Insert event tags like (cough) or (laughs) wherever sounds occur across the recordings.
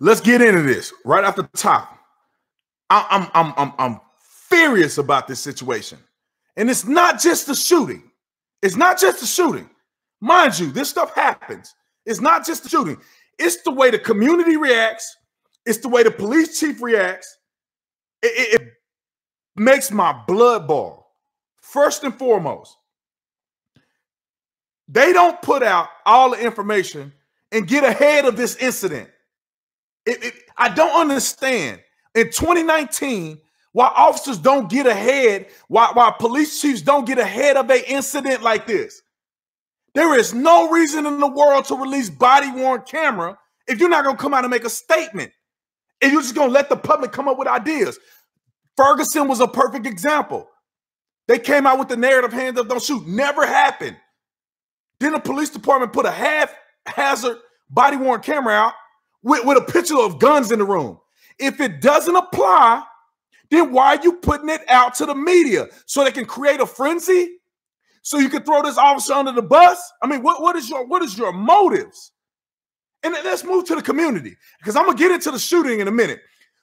let's get into this right off the top. I, I'm I'm I'm I'm furious about this situation, and it's not just the shooting. It's not just the shooting, mind you. This stuff happens. It's not just the shooting. It's the way the community reacts. It's the way the police chief reacts. It, it, it makes my blood boil. First and foremost, they don't put out all the information and get ahead of this incident. It, it, I don't understand. In 2019, why officers don't get ahead, why, why police chiefs don't get ahead of an incident like this. There is no reason in the world to release body worn camera if you're not going to come out and make a statement. And you're just going to let the public come up with ideas. Ferguson was a perfect example. They came out with the narrative hands up, don't shoot. Never happened. Then the police department put a half hazard body worn camera out with, with a picture of guns in the room. If it doesn't apply, then why are you putting it out to the media so they can create a frenzy? So you can throw this officer under the bus? I mean, what, what is your what is your motives? And let's move to the community because I'm gonna get into the shooting in a minute.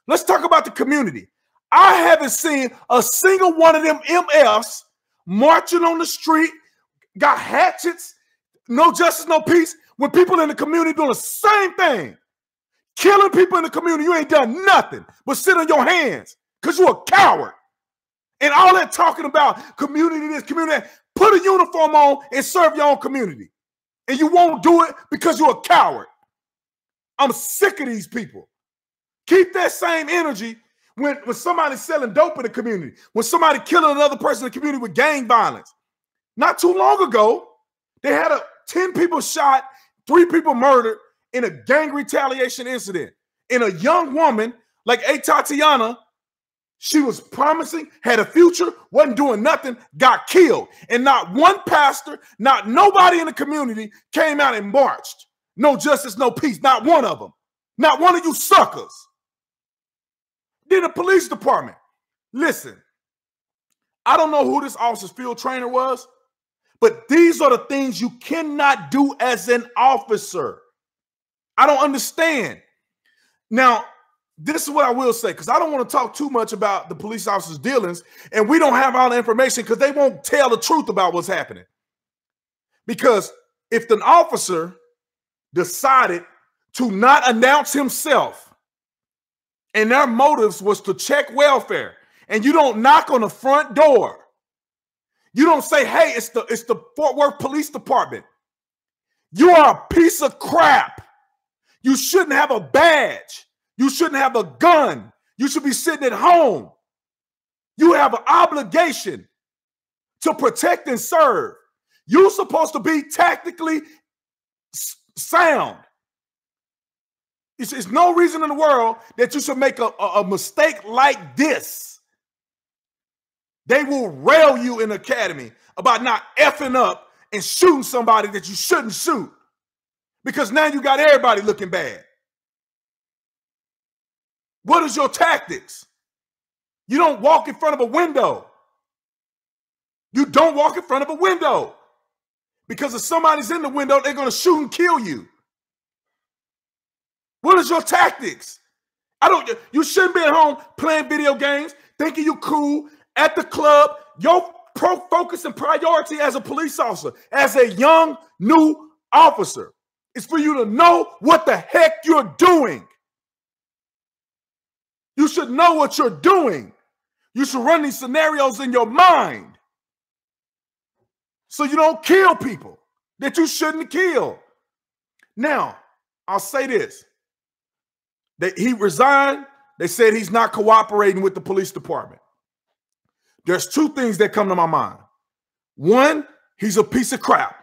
Let's talk about the community. I haven't seen a single one of them MFs marching on the street, got hatchets, no justice, no peace. When people in the community doing the same thing, killing people in the community, you ain't done nothing but sit on your hands because you're a coward. And all that talking about community, this community, put a uniform on and serve your own community. And you won't do it because you're a coward. I'm sick of these people. Keep that same energy when, when somebody's selling dope in the community, when somebody killing another person in the community with gang violence. Not too long ago, they had a 10 people shot, three people murdered in a gang retaliation incident. in a young woman like Atatiana, she was promising, had a future, wasn't doing nothing, got killed. And not one pastor, not nobody in the community came out and marched. No justice, no peace, not one of them. Not one of you suckers. Then the police department. Listen, I don't know who this officer's field trainer was, but these are the things you cannot do as an officer. I don't understand. Now, this is what I will say because I don't want to talk too much about the police officers' dealings, and we don't have all the information because they won't tell the truth about what's happening. Because if an officer decided to not announce himself and their motives was to check welfare and you don't knock on the front door you don't say hey it's the it's the fort worth police department you are a piece of crap you shouldn't have a badge. You shouldn't have a gun. You should be sitting at home. You have an obligation to protect and serve. You're supposed to be tactically sound. It's, it's no reason in the world that you should make a, a, a mistake like this. They will rail you in academy about not effing up and shooting somebody that you shouldn't shoot because now you got everybody looking bad. What is your tactics? You don't walk in front of a window. You don't walk in front of a window because if somebody's in the window, they're going to shoot and kill you. What is your tactics? I don't. You shouldn't be at home playing video games, thinking you cool at the club. Your pro focus and priority as a police officer, as a young new officer, is for you to know what the heck you're doing. You should know what you're doing. You should run these scenarios in your mind so you don't kill people that you shouldn't kill. Now, I'll say this that he resigned. They said he's not cooperating with the police department. There's two things that come to my mind. One, he's a piece of crap.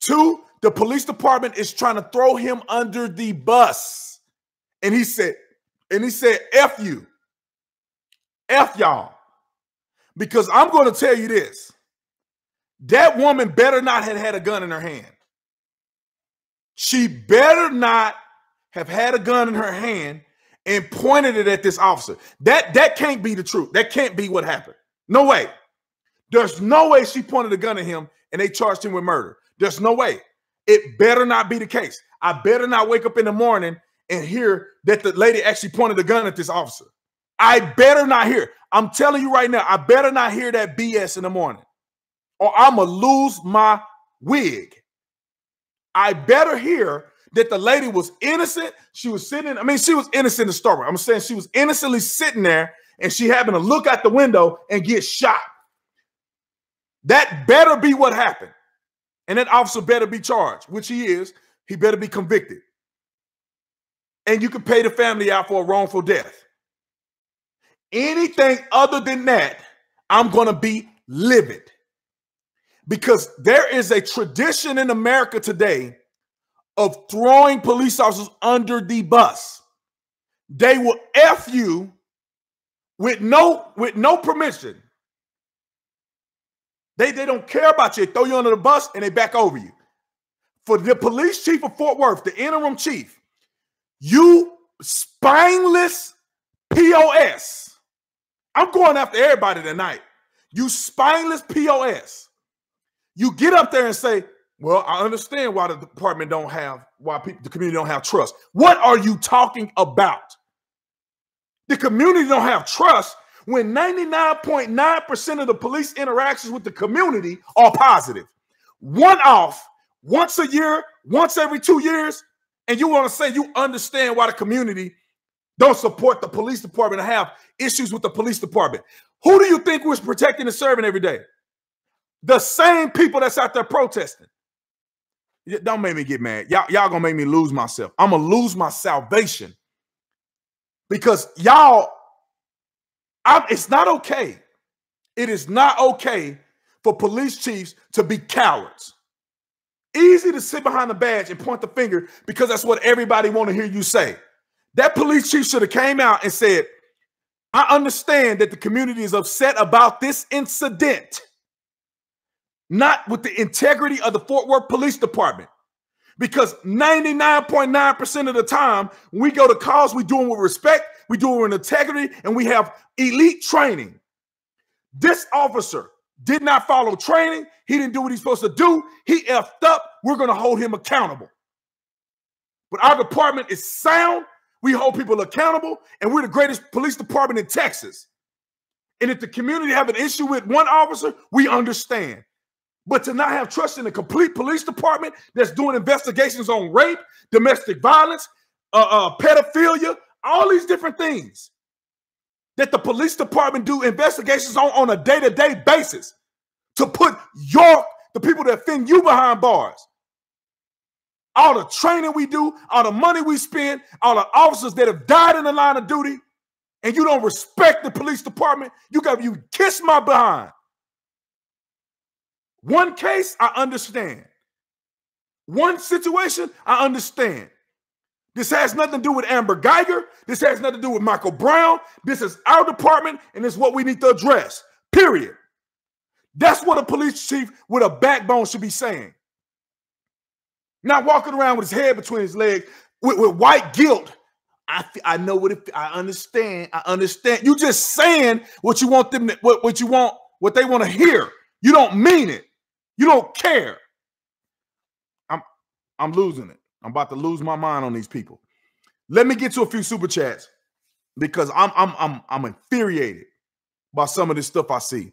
Two, the police department is trying to throw him under the bus. And he said, and he said, F you. F y'all. Because I'm going to tell you this. That woman better not have had a gun in her hand. She better not have had a gun in her hand and pointed it at this officer. That that can't be the truth. That can't be what happened. No way. There's no way she pointed a gun at him and they charged him with murder. There's no way. It better not be the case. I better not wake up in the morning and hear that the lady actually pointed a gun at this officer. I better not hear. I'm telling you right now, I better not hear that BS in the morning, or I'm gonna lose my wig. I better hear that the lady was innocent. She was sitting, I mean, she was innocent in the story. I'm saying she was innocently sitting there and she happened to look out the window and get shot. That better be what happened. And that officer better be charged, which he is. He better be convicted. And you can pay the family out for a wrongful death. Anything other than that, I'm going to be livid. Because there is a tradition in America today of throwing police officers under the bus. They will F you with no with no permission. They, they don't care about you. They throw you under the bus and they back over you. For the police chief of Fort Worth, the interim chief, you spineless POS. I'm going after everybody tonight. You spineless POS. You get up there and say, well, I understand why the department don't have, why people, the community don't have trust. What are you talking about? The community don't have trust when 99.9% of the police interactions with the community are positive. One off, once a year, once every two years, and you want to say you understand why the community don't support the police department and have issues with the police department. Who do you think was protecting and serving every day? The same people that's out there protesting. Don't make me get mad. Y'all, y'all gonna make me lose myself. I'm gonna lose my salvation because y'all, I'm, it's not okay. It is not okay for police chiefs to be cowards. Easy to sit behind the badge and point the finger because that's what everybody want to hear you say. That police chief should have came out and said, I understand that the community is upset about this incident not with the integrity of the Fort Worth Police Department. Because 99.9% of the time, when we go to calls, we do them with respect, we do it with integrity, and we have elite training. This officer did not follow training. He didn't do what he's supposed to do. He effed up. We're going to hold him accountable. But our department is sound. We hold people accountable, and we're the greatest police department in Texas. And if the community have an issue with one officer, we understand. But to not have trust in a complete police department that's doing investigations on rape, domestic violence, uh, uh, pedophilia, all these different things that the police department do investigations on on a day-to-day basis to put your the people that offend you behind bars. All the training we do, all the money we spend, all the officers that have died in the line of duty, and you don't respect the police department, you got you kiss my behind. One case, I understand. One situation, I understand. This has nothing to do with Amber Guyger. This has nothing to do with Michael Brown. This is our department, and it's what we need to address. Period. That's what a police chief with a backbone should be saying. Not walking around with his head between his legs with, with white guilt. I, I know what it, I understand. I understand. You just saying what you want them to, what, what you want, what they want to hear. You don't mean it. You don't care. I'm I'm losing it. I'm about to lose my mind on these people. Let me get to a few super chats because I'm I'm I'm I'm infuriated by some of this stuff I see.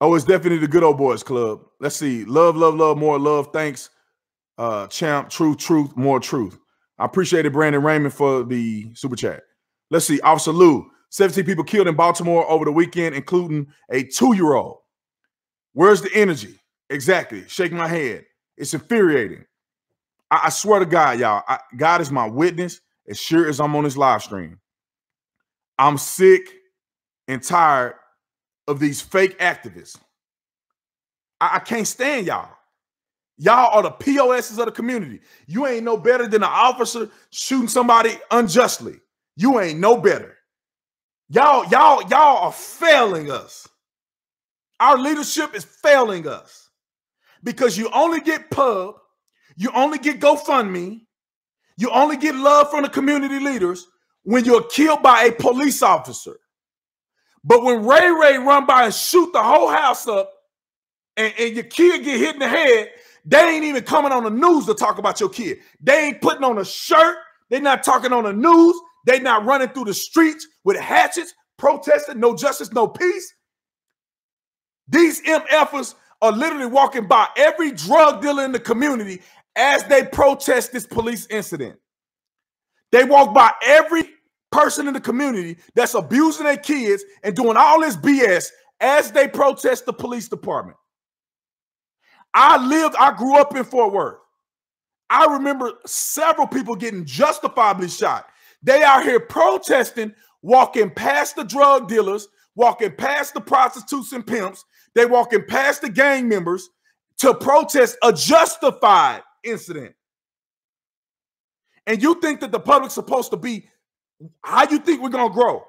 Oh, it's definitely the good old boys club. Let's see. Love, love, love, more love. Thanks. Uh, champ, truth, truth, more truth. I appreciate it, Brandon Raymond, for the super chat. Let's see. Officer Lou, 17 people killed in Baltimore over the weekend, including a two year old. Where's the energy? Exactly. Shake my head. It's infuriating. I, I swear to God, y'all, I, God is my witness as sure as I'm on this live stream. I'm sick and tired of these fake activists. I, I can't stand y'all. Y'all are the POSs of the community. You ain't no better than an officer shooting somebody unjustly. You ain't no better. Y'all, y'all, y'all are failing us. Our leadership is failing us because you only get pub, you only get GoFundMe, you only get love from the community leaders when you're killed by a police officer. But when Ray Ray run by and shoot the whole house up and, and your kid get hit in the head, They ain't even coming on the news to talk about your kid. They ain't putting on a shirt. They're not talking on the news. They not running through the streets with hatchets, protesting, no justice, no peace. These MFers are literally walking by every drug dealer in the community as they protest this police incident. They walk by every person in the community that's abusing their kids and doing all this BS as they protest the police department. I lived, I grew up in Fort Worth. I remember several people getting justifiably shot. They out here protesting, walking past the drug dealers, walking past the prostitutes and pimps. They walking past the gang members to protest a justified incident. And you think that the public's supposed to be how you think we're gonna grow?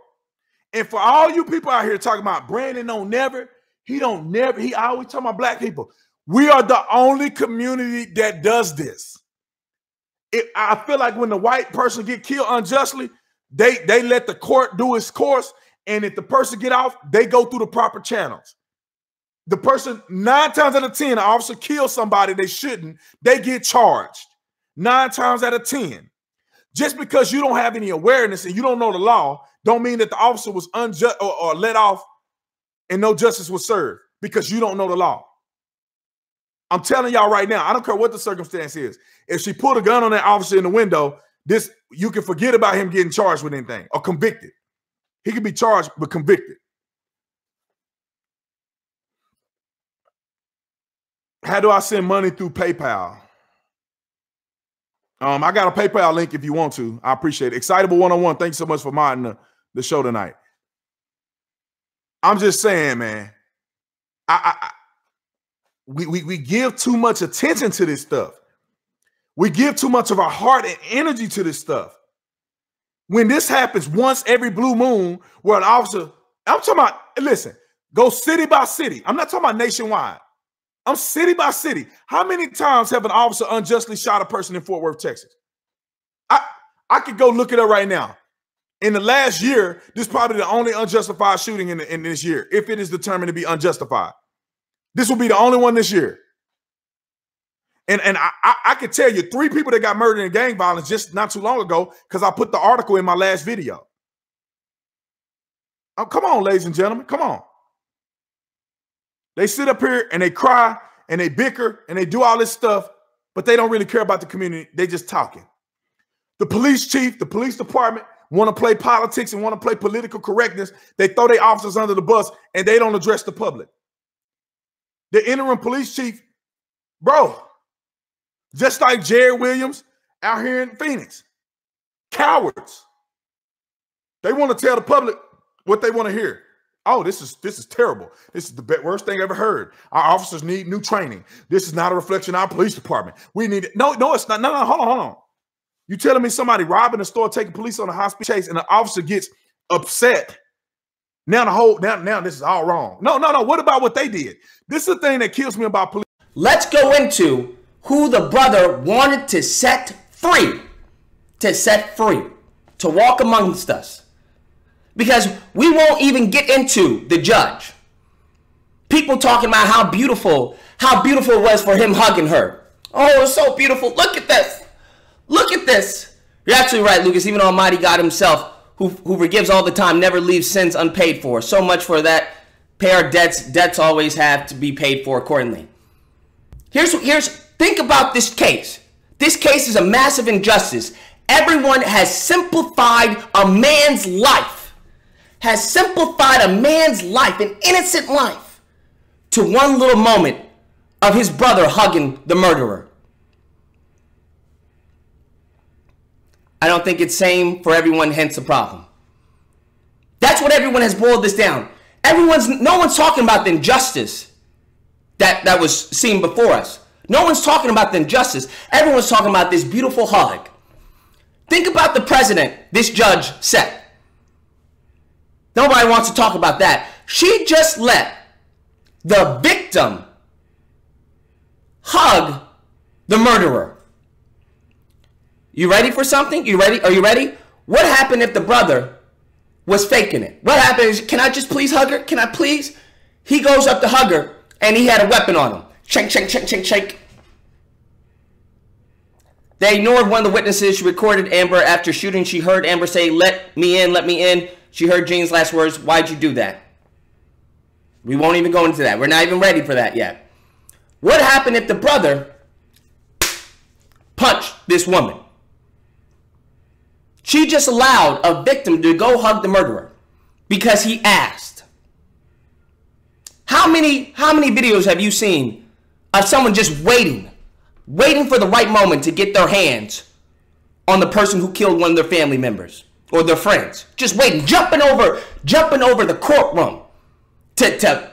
And for all you people out here talking about Brandon don't never, he don't never, he always talking about black people. We are the only community that does this. It, I feel like when the white person get killed unjustly, they they let the court do its course, and if the person get off, they go through the proper channels. The person nine times out of ten, the officer kills somebody they shouldn't, they get charged. Nine times out of ten, just because you don't have any awareness and you don't know the law, don't mean that the officer was unjust or, or let off and no justice was served because you don't know the law. I'm telling y'all right now, I don't care what the circumstance is. If she pulled a gun on that officer in the window, this you can forget about him getting charged with anything or convicted. He could be charged but convicted. How do I send money through PayPal? Um, I got a PayPal link if you want to. I appreciate it. Excitable one on one. Thanks so much for modding the, the show tonight. I'm just saying, man. I, I, we, we, we give too much attention to this stuff. We give too much of our heart and energy to this stuff. When this happens once every blue moon, where an officer, I'm talking about, listen, go city by city. I'm not talking about nationwide. I'm city by city. How many times have an officer unjustly shot a person in Fort Worth, Texas? I I could go look it up right now. In the last year, this is probably the only unjustified shooting in, the, in this year, if it is determined to be unjustified. This will be the only one this year. And, and I, I, I could tell you three people that got murdered in gang violence just not too long ago because I put the article in my last video. Oh, come on, ladies and gentlemen. Come on. They sit up here and they cry and they bicker and they do all this stuff, but they don't really care about the community. They just talking. The police chief, the police department want to play politics and want to play political correctness. They throw their officers under the bus and they don't address the public. The interim police chief, bro, just like Jared Williams out here in Phoenix, cowards. They want to tell the public what they want to hear. Oh, this is this is terrible. This is the worst thing I ever heard. Our officers need new training. This is not a reflection of our police department. We need it. No, no, it's not. No, no, hold on, hold on. You telling me somebody robbing a store, taking police on a speed chase, and the officer gets upset? Now the whole now now this is all wrong. No, no, no. What about what they did? This is the thing that kills me about police. Let's go into who the brother wanted to set free, to set free, to walk amongst us because we won't even get into the judge. People talking about how beautiful, how beautiful it was for him hugging her. Oh, it's so beautiful. Look at this. Look at this. You're actually right, Lucas. Even Almighty God Himself, who, who forgives all the time, never leaves sins unpaid for. So much for that. Pay our debts. Debts always have to be paid for accordingly. Here's here's think about this case. This case is a massive injustice. Everyone has simplified a man's life has simplified a man's life, an innocent life, to one little moment of his brother hugging the murderer. I don't think it's same for everyone, hence the problem. That's what everyone has boiled this down. Everyone's no one's talking about the injustice that, that was seen before us. No one's talking about the injustice. Everyone's talking about this beautiful hug. Think about the president this judge set. Nobody wants to talk about that. She just let the victim hug the murderer. You ready for something? You ready? Are you ready? What happened if the brother was faking it? What happened can I just please hug her? Can I please? He goes up to hug her and he had a weapon on him. Shake, shake, shake, shake, shake. They ignored one of the witnesses. She recorded Amber after shooting. She heard Amber say, Let me in, let me in. She heard Jean's last words, Why'd you do that? We won't even go into that. We're not even ready for that yet. What happened if the brother punched this woman? She just allowed a victim to go hug the murderer because he asked. How many how many videos have you seen of someone just waiting, waiting for the right moment to get their hands on the person who killed one of their family members or their friends? Just waiting, jumping over, jumping over the courtroom to to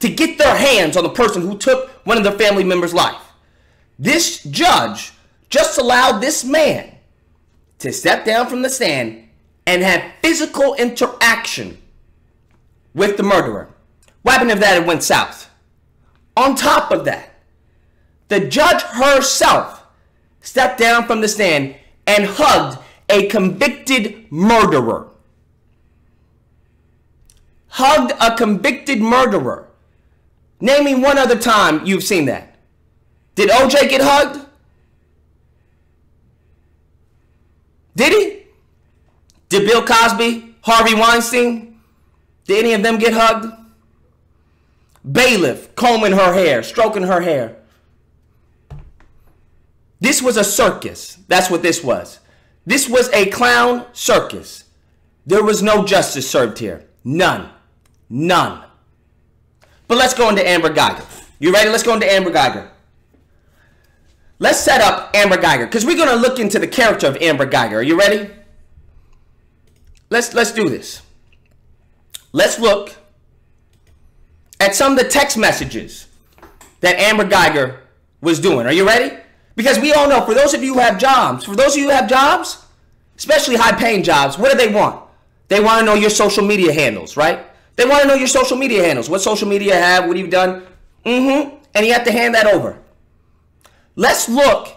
to get their hands on the person who took one of their family members' life. This judge just allowed this man to step down from the stand and have physical interaction with the murderer. What happened if that it went south? On top of that, the judge herself stepped down from the stand and hugged a convicted murderer. Hugged a convicted murderer. Name me one other time you've seen that. Did OJ get hugged? Did he? Did Bill Cosby, Harvey Weinstein, did any of them get hugged? Bailiff combing her hair, stroking her hair. This was a circus. That's what this was. This was a clown circus. There was no justice served here. None. None. But let's go into Amber Guyger. You ready? Let's go into Amber Guyger. Let's set up Amber Guyger because we're going to look into the character of Amber Guyger. Are you ready? Let's let's do this. Let's look at some of the text messages that Amber Guyger was doing. Are you ready? Because we all know for those of you who have jobs, for those of you who have jobs, especially high paying jobs, what do they want? They want to know your social media handles, right? They want to know your social media handles. What social media have, what you've done. Mm-hmm. And you have to hand that over. Let's look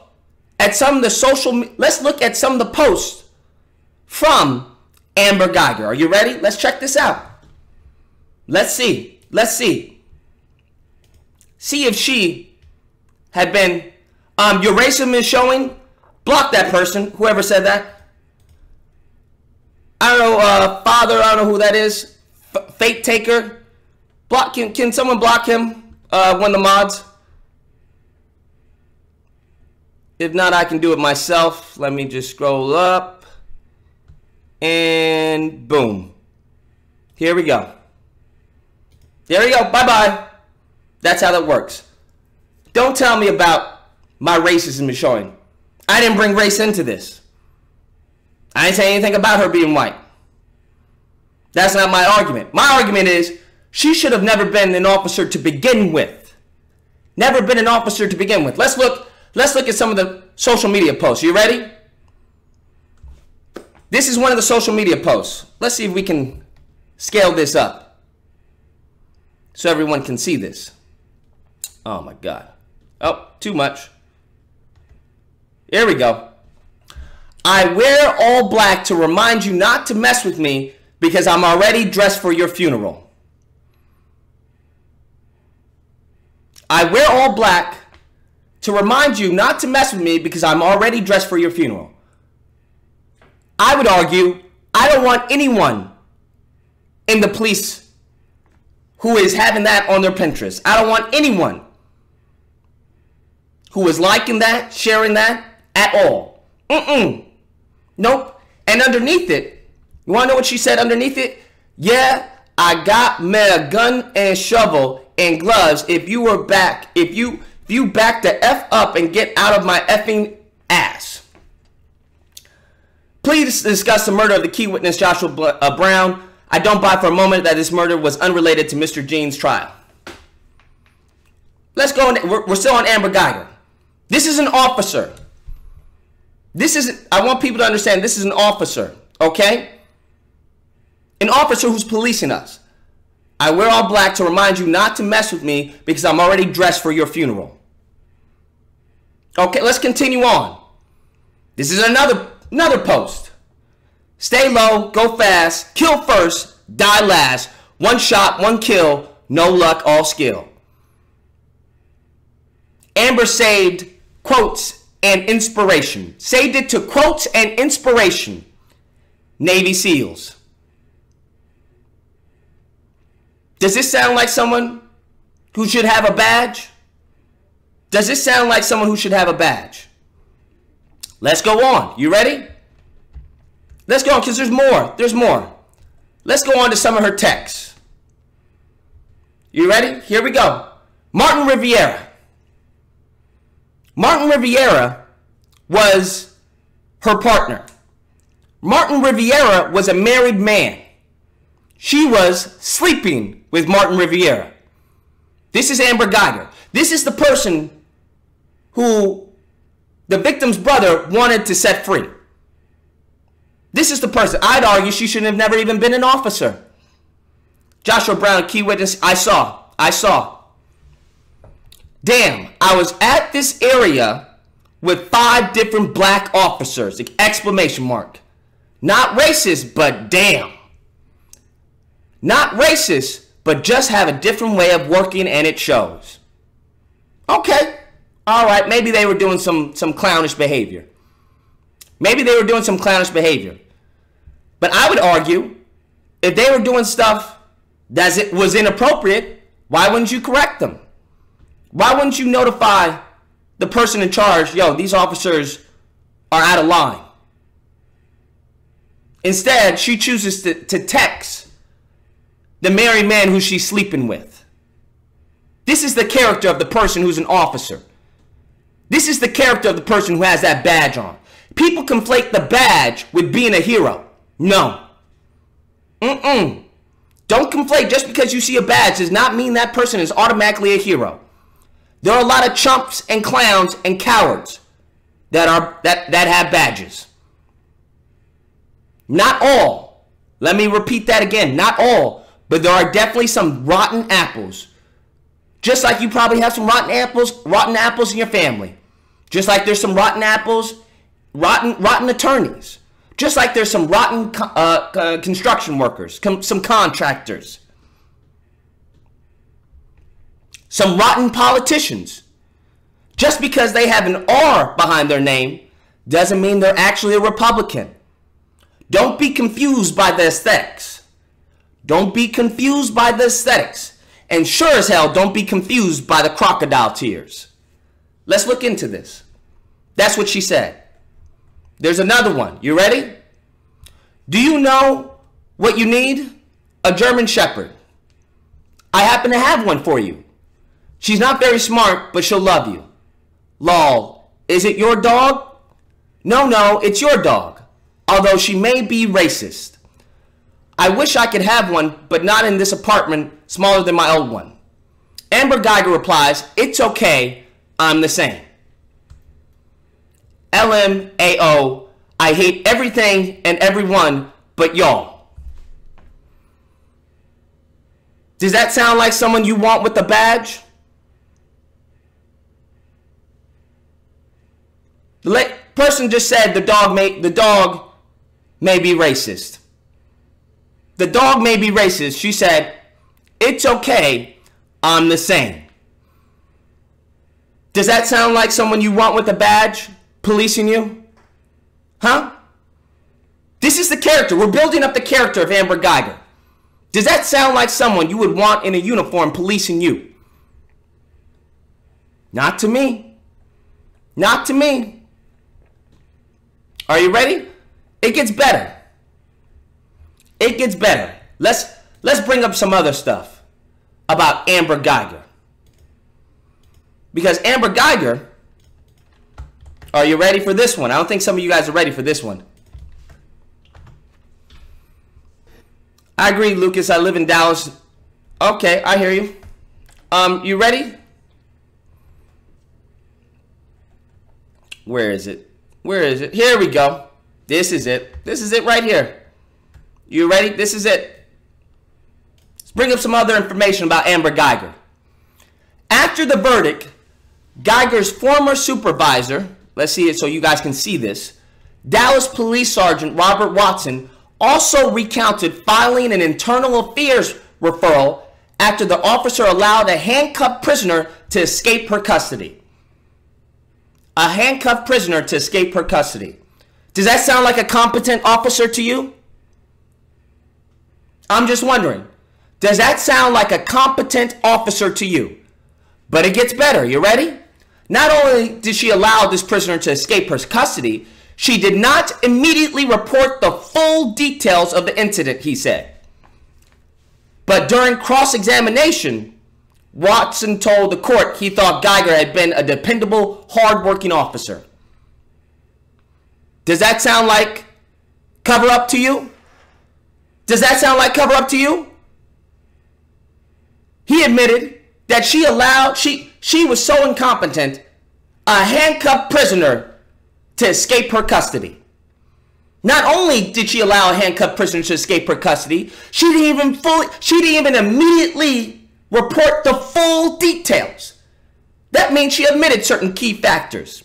at some of the social, let's look at some of the posts from Amber Guyger. Are you ready? Let's check this out. Let's see. Let's see. See if she had been, um, your racism is showing. Block that person, whoever said that. I don't know, uh, father, I don't know who that is. F- fate taker. Block, can, can someone block him? Uh, one of the mods. If not, I can do it myself. Let me just scroll up. And boom. Here we go. There we go. Bye-bye. That's how that works. Don't tell me about my racism is showing. I didn't bring race into this. I didn't say anything about her being white. That's not my argument. My argument is she should have never been an officer to begin with. Never been an officer to begin with. Let's look Let's look at some of the social media posts. You ready? This is one of the social media posts. Let's see if we can scale this up so everyone can see this. Oh my God. Oh, too much. Here we go. I wear all black to remind you not to mess with me because I'm already dressed for your funeral. I wear all black to remind you not to mess with me because I'm already dressed for your funeral. I would argue I don't want anyone in the police who is having that on their Pinterest. I don't want anyone who is liking that, sharing that at all. Mm-mm. Nope. And underneath it, you want to know what she said underneath it? Yeah, I got me a gun and shovel and gloves. If you were back, if you you back the F up and get out of my effing ass. Please discuss the murder of the key witness Joshua uh, Brown. I don't buy for a moment that this murder was unrelated to Mr. Jean's trial. Let's go. On, we're, we're still on Amber Guyger. This is an officer. This is, I want people to understand this is an officer, okay? An officer who's policing us. I wear all black to remind you not to mess with me because I'm already dressed for your funeral. Okay, let's continue on. This is another another post. Stay low, go fast, kill first, die last. One shot, one kill, no luck, all skill. Amber saved quotes and inspiration. Saved it to quotes and inspiration. Navy SEALs. Does this sound like someone who should have a badge? Does this sound like someone who should have a badge? Let's go on. You ready? Let's go on because there's more. There's more. Let's go on to some of her texts. You ready? Here we go. Martin Riviera. Martin Riviera was her partner. Martin Riviera was a married man. She was sleeping with Martin Riviera. This is Amber Guyger. This is the person who the victim's brother wanted to set free. This is the person. I'd argue she should have never even been an officer. Joshua Brown, key witness. I saw. I saw. Damn, I was at this area with five different black officers. Exclamation mark. Not racist, but damn. Not racist, but just have a different way of working and it shows. Okay. All right, maybe they were doing some some clownish behavior. Maybe they were doing some clownish behavior. But I would argue if they were doing stuff that was inappropriate, why wouldn't you correct them? Why wouldn't you notify the person in charge, yo, these officers are out of line? Instead, she chooses to, to text the married man who she's sleeping with. This is the character of the person who's an officer. This is the character of the person who has that badge on. People conflate the badge with being a hero. No. Mm-mm. Don't conflate just because you see a badge does not mean that person is automatically a hero. There are a lot of chumps and clowns and cowards that are that that have badges. Not all. Let me repeat that again. Not all, but there are definitely some rotten apples. Just like you probably have some rotten apples, rotten apples in your family. Just like there's some rotten apples, rotten rotten attorneys. Just like there's some rotten uh, uh, construction workers, some contractors. some rotten politicians. Just because they have an R behind their name doesn't mean they're actually a Republican. Don't be confused by the aesthetics. Don't be confused by the aesthetics. And sure as hell, don't be confused by the crocodile tears. Let's look into this. That's what she said. There's another one. You ready? Do you know what you need? A German Shepherd. I happen to have one for you. She's not very smart, but she'll love you. Lol. Is it your dog? No, no, it's your dog. Although she may be racist. I wish I could have one, but not in this apartment smaller than my old one. Amber Guyger replies, It's okay, I'm the same. LMAO, I hate everything and everyone but y'all. Does that sound like someone you want with a badge? The person just said the dog may the dog may be racist. The dog may be racist. She said, "It's okay. I'm the same." Does that sound like someone you want with a badge policing you? Huh? This is the character. We're building up the character of Amber Guyger. Does that sound like someone you would want in a uniform policing you? Not to me. Not to me. Are you ready? It gets better. It gets better. Let's let's bring up some other stuff about Amber Guyger. Because Amber Guyger, are you ready for this one? I don't think some of you guys are ready for this one. I agree, Lucas. I live in Dallas. Okay, I hear you. Um, you ready? Where is it? Where is it? Here we go. This is it. This is it right here. You ready? This is it. Let's bring up some other information about Amber Guyger. After the verdict, Guyger's former supervisor, let's see it so you guys can see this, Dallas Police Sergeant Robert Watson also recounted filing an internal affairs referral after the officer allowed a handcuffed prisoner to escape her custody. a handcuffed prisoner to escape her custody. Does that sound like a competent officer to you? I'm just wondering. Does that sound like a competent officer to you? But it gets better. You ready? Not only did she allow this prisoner to escape her custody, she did not immediately report the full details of the incident, he said. But during cross examination, Watson told the court he thought Guyger had been a dependable, hardworking officer. Does that sound like cover up to you? Does that sound like cover up to you? He admitted that she allowed she she was so incompetent a handcuffed prisoner to escape her custody. Not only did she allow a handcuffed prisoner to escape her custody, she didn't even fully she didn't even immediately report the full details. That means she admitted certain key factors.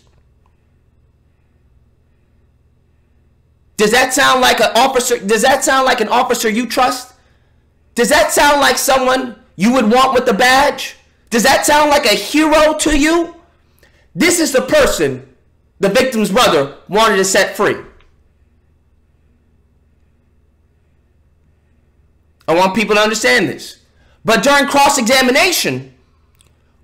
Does that sound like an officer? Does that sound like an officer you trust? Does that sound like someone you would want with the badge? Does that sound like a hero to you? This is the person the victim's brother wanted to set free. I want people to understand this. But during cross-examination,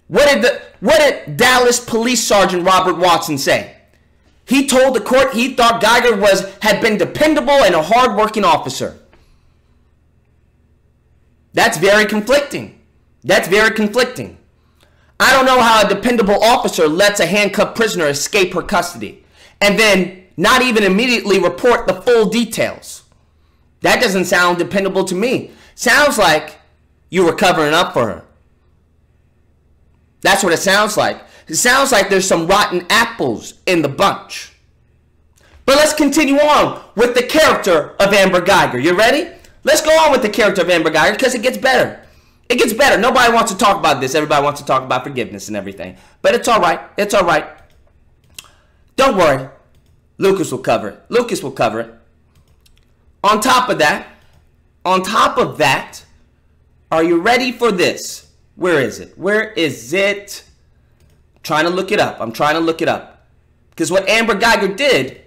what did the what did Dallas Police Sergeant Robert Watson say? He told the court he thought Guyger was had been dependable and a hardworking officer. That's very conflicting. That's very conflicting. I don't know how a dependable officer lets a handcuffed prisoner escape her custody and then not even immediately report the full details. That doesn't sound dependable to me. Sounds like you were covering up for her. That's what it sounds like. It sounds like there's some rotten apples in the bunch. But let's continue on with the character of Amber Guyger. You ready? Let's go on with the character of Amber Guyger because it gets better. It gets better. Nobody wants to talk about this. Everybody wants to talk about forgiveness and everything. But it's all right. It's all right. Don't worry. Lucas will cover it. Lucas will cover it. On top of that, on top of that, are you ready for this? Where is it? Where is it? I'm trying to look it up. I'm trying to look it up. Because what Amber Guyger did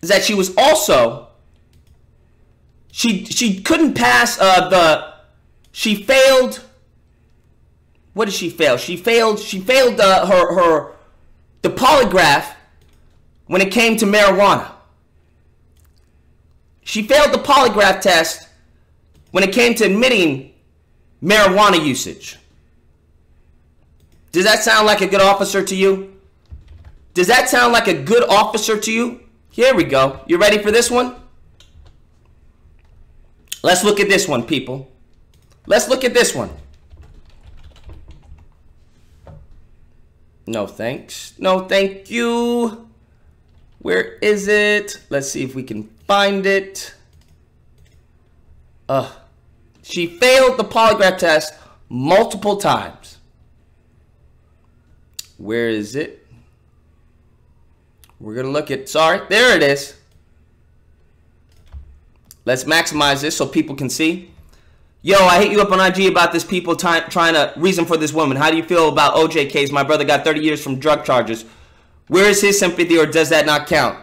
is that she was also she she couldn't pass uh, the she failed. What did she fail? She failed. She failed uh, her her the polygraph when it came to marijuana. She failed the polygraph test when it came to admitting marijuana usage. Does that sound like a good officer to you? Does that sound like a good officer to you? Here we go. You ready for this one? Let's look at this one, people. Let's look at this one. No thanks. No thank you. Where is it? Let's see if we can find it. Uh, she failed the polygraph test multiple times. Where is it? We're going to look at, sorry, there it is. Let's maximize this so people can see. Yo, I hit you up on IG about this people trying to reason for this woman. How do you feel about OJ case? My brother got 30 years from drug charges. Where is his sympathy or does that not count?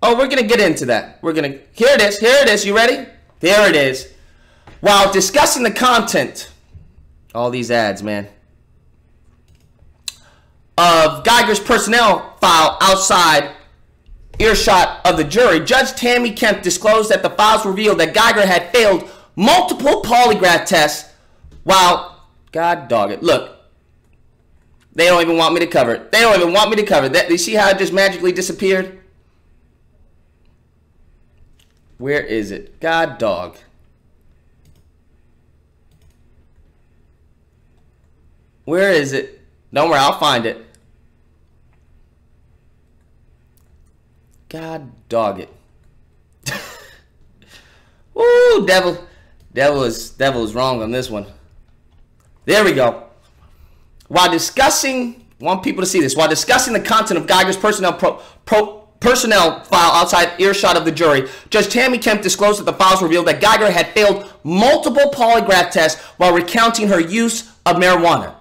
Oh, we're going to get into that. We're going to, here it is. Here it is. You ready? There it is. While discussing the content, all these ads, man, of Guyger's personnel file outside earshot of the jury, Judge Tammy Kemp disclosed that the files revealed that Guyger had failed multiple polygraph tests while, God dog it, look, they don't even want me to cover it. They don't even want me to cover it. You see how it just magically disappeared? Where is it? God dog. Where is it? Don't worry, I'll find it. God dog it. (laughs) Ooh, devil. Devil is devil is wrong on this one. There we go. While discussing, want people to see this. While discussing the content of Guyger's personnel pro, pro, personnel file outside earshot of the jury, Judge Tammy Kemp disclosed that the files revealed that Guyger had failed multiple polygraph tests while recounting her use of marijuana.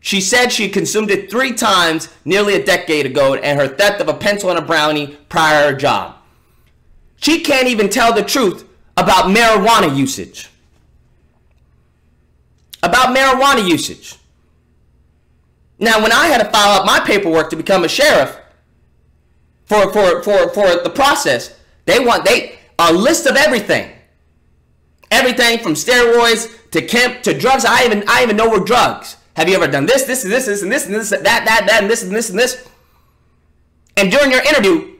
She said she consumed it three times nearly a decade ago and her theft of a pencil and a brownie prior to her job. She can't even tell the truth about marijuana usage. About marijuana usage. Now, when I had to file up my paperwork to become a sheriff for, for, for, for the process, they want they a list of everything. Everything from steroids to Kemp to drugs. I even I even know were drugs. Have you ever done this, this, and this, this, and this, and this, that, that, that, and this, and this, and this? And during your interview,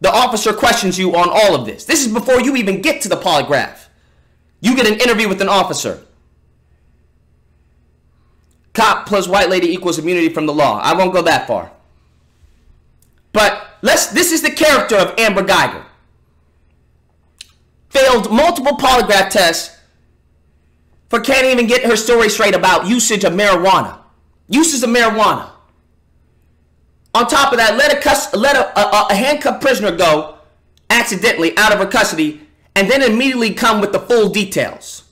the officer questions you on all of this. This is before you even get to the polygraph. You get an interview with an officer. Cop plus white lady equals immunity from the law. I won't go that far. But let's this is the character of Amber Guyger. Failed multiple polygraph tests for can't even get her story straight about usage of marijuana. Uses of marijuana. On top of that, let a, let a, a, a handcuffed prisoner go accidentally out of her custody and then immediately come with the full details.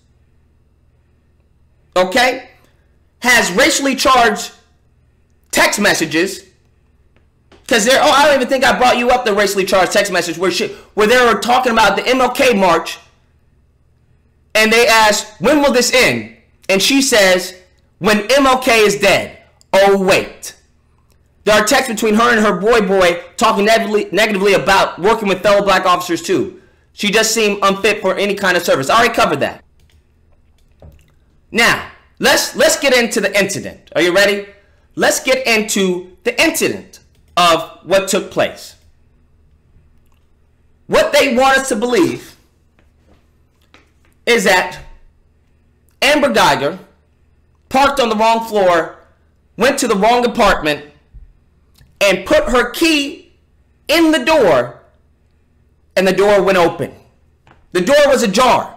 Okay? Has racially charged text messages because there, oh, I don't even think I brought you up the racially charged text message where she, where they were talking about the MLK march and they asked, when will this end? And she says, when MLK is dead. Oh, wait. There are texts between her and her boy boy talking negatively, negatively about working with fellow black officers too. She just seemed unfit for any kind of service. I already covered that. Now, let's let's get into the incident. Are you ready? Let's get into the incident of what took place. What they want us to believe is that Amber Guyger parked on the wrong floor, went to the wrong apartment, and put her key in the door, and the door went open. The door was ajar.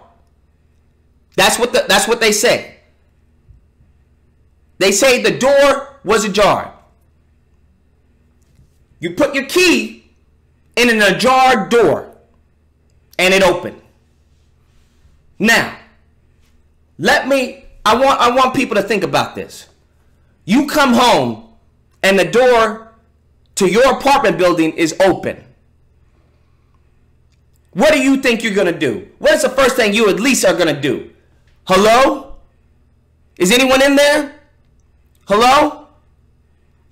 That's what the, that's what they say. They say the door was ajar. You put your key in an ajar door, and it opened. Now, let me I want I want people to think about this. You come home and the door to your apartment building is open. What do you think you're going to do? What is the first thing you at least are going to do? Hello? Is anyone in there? Hello?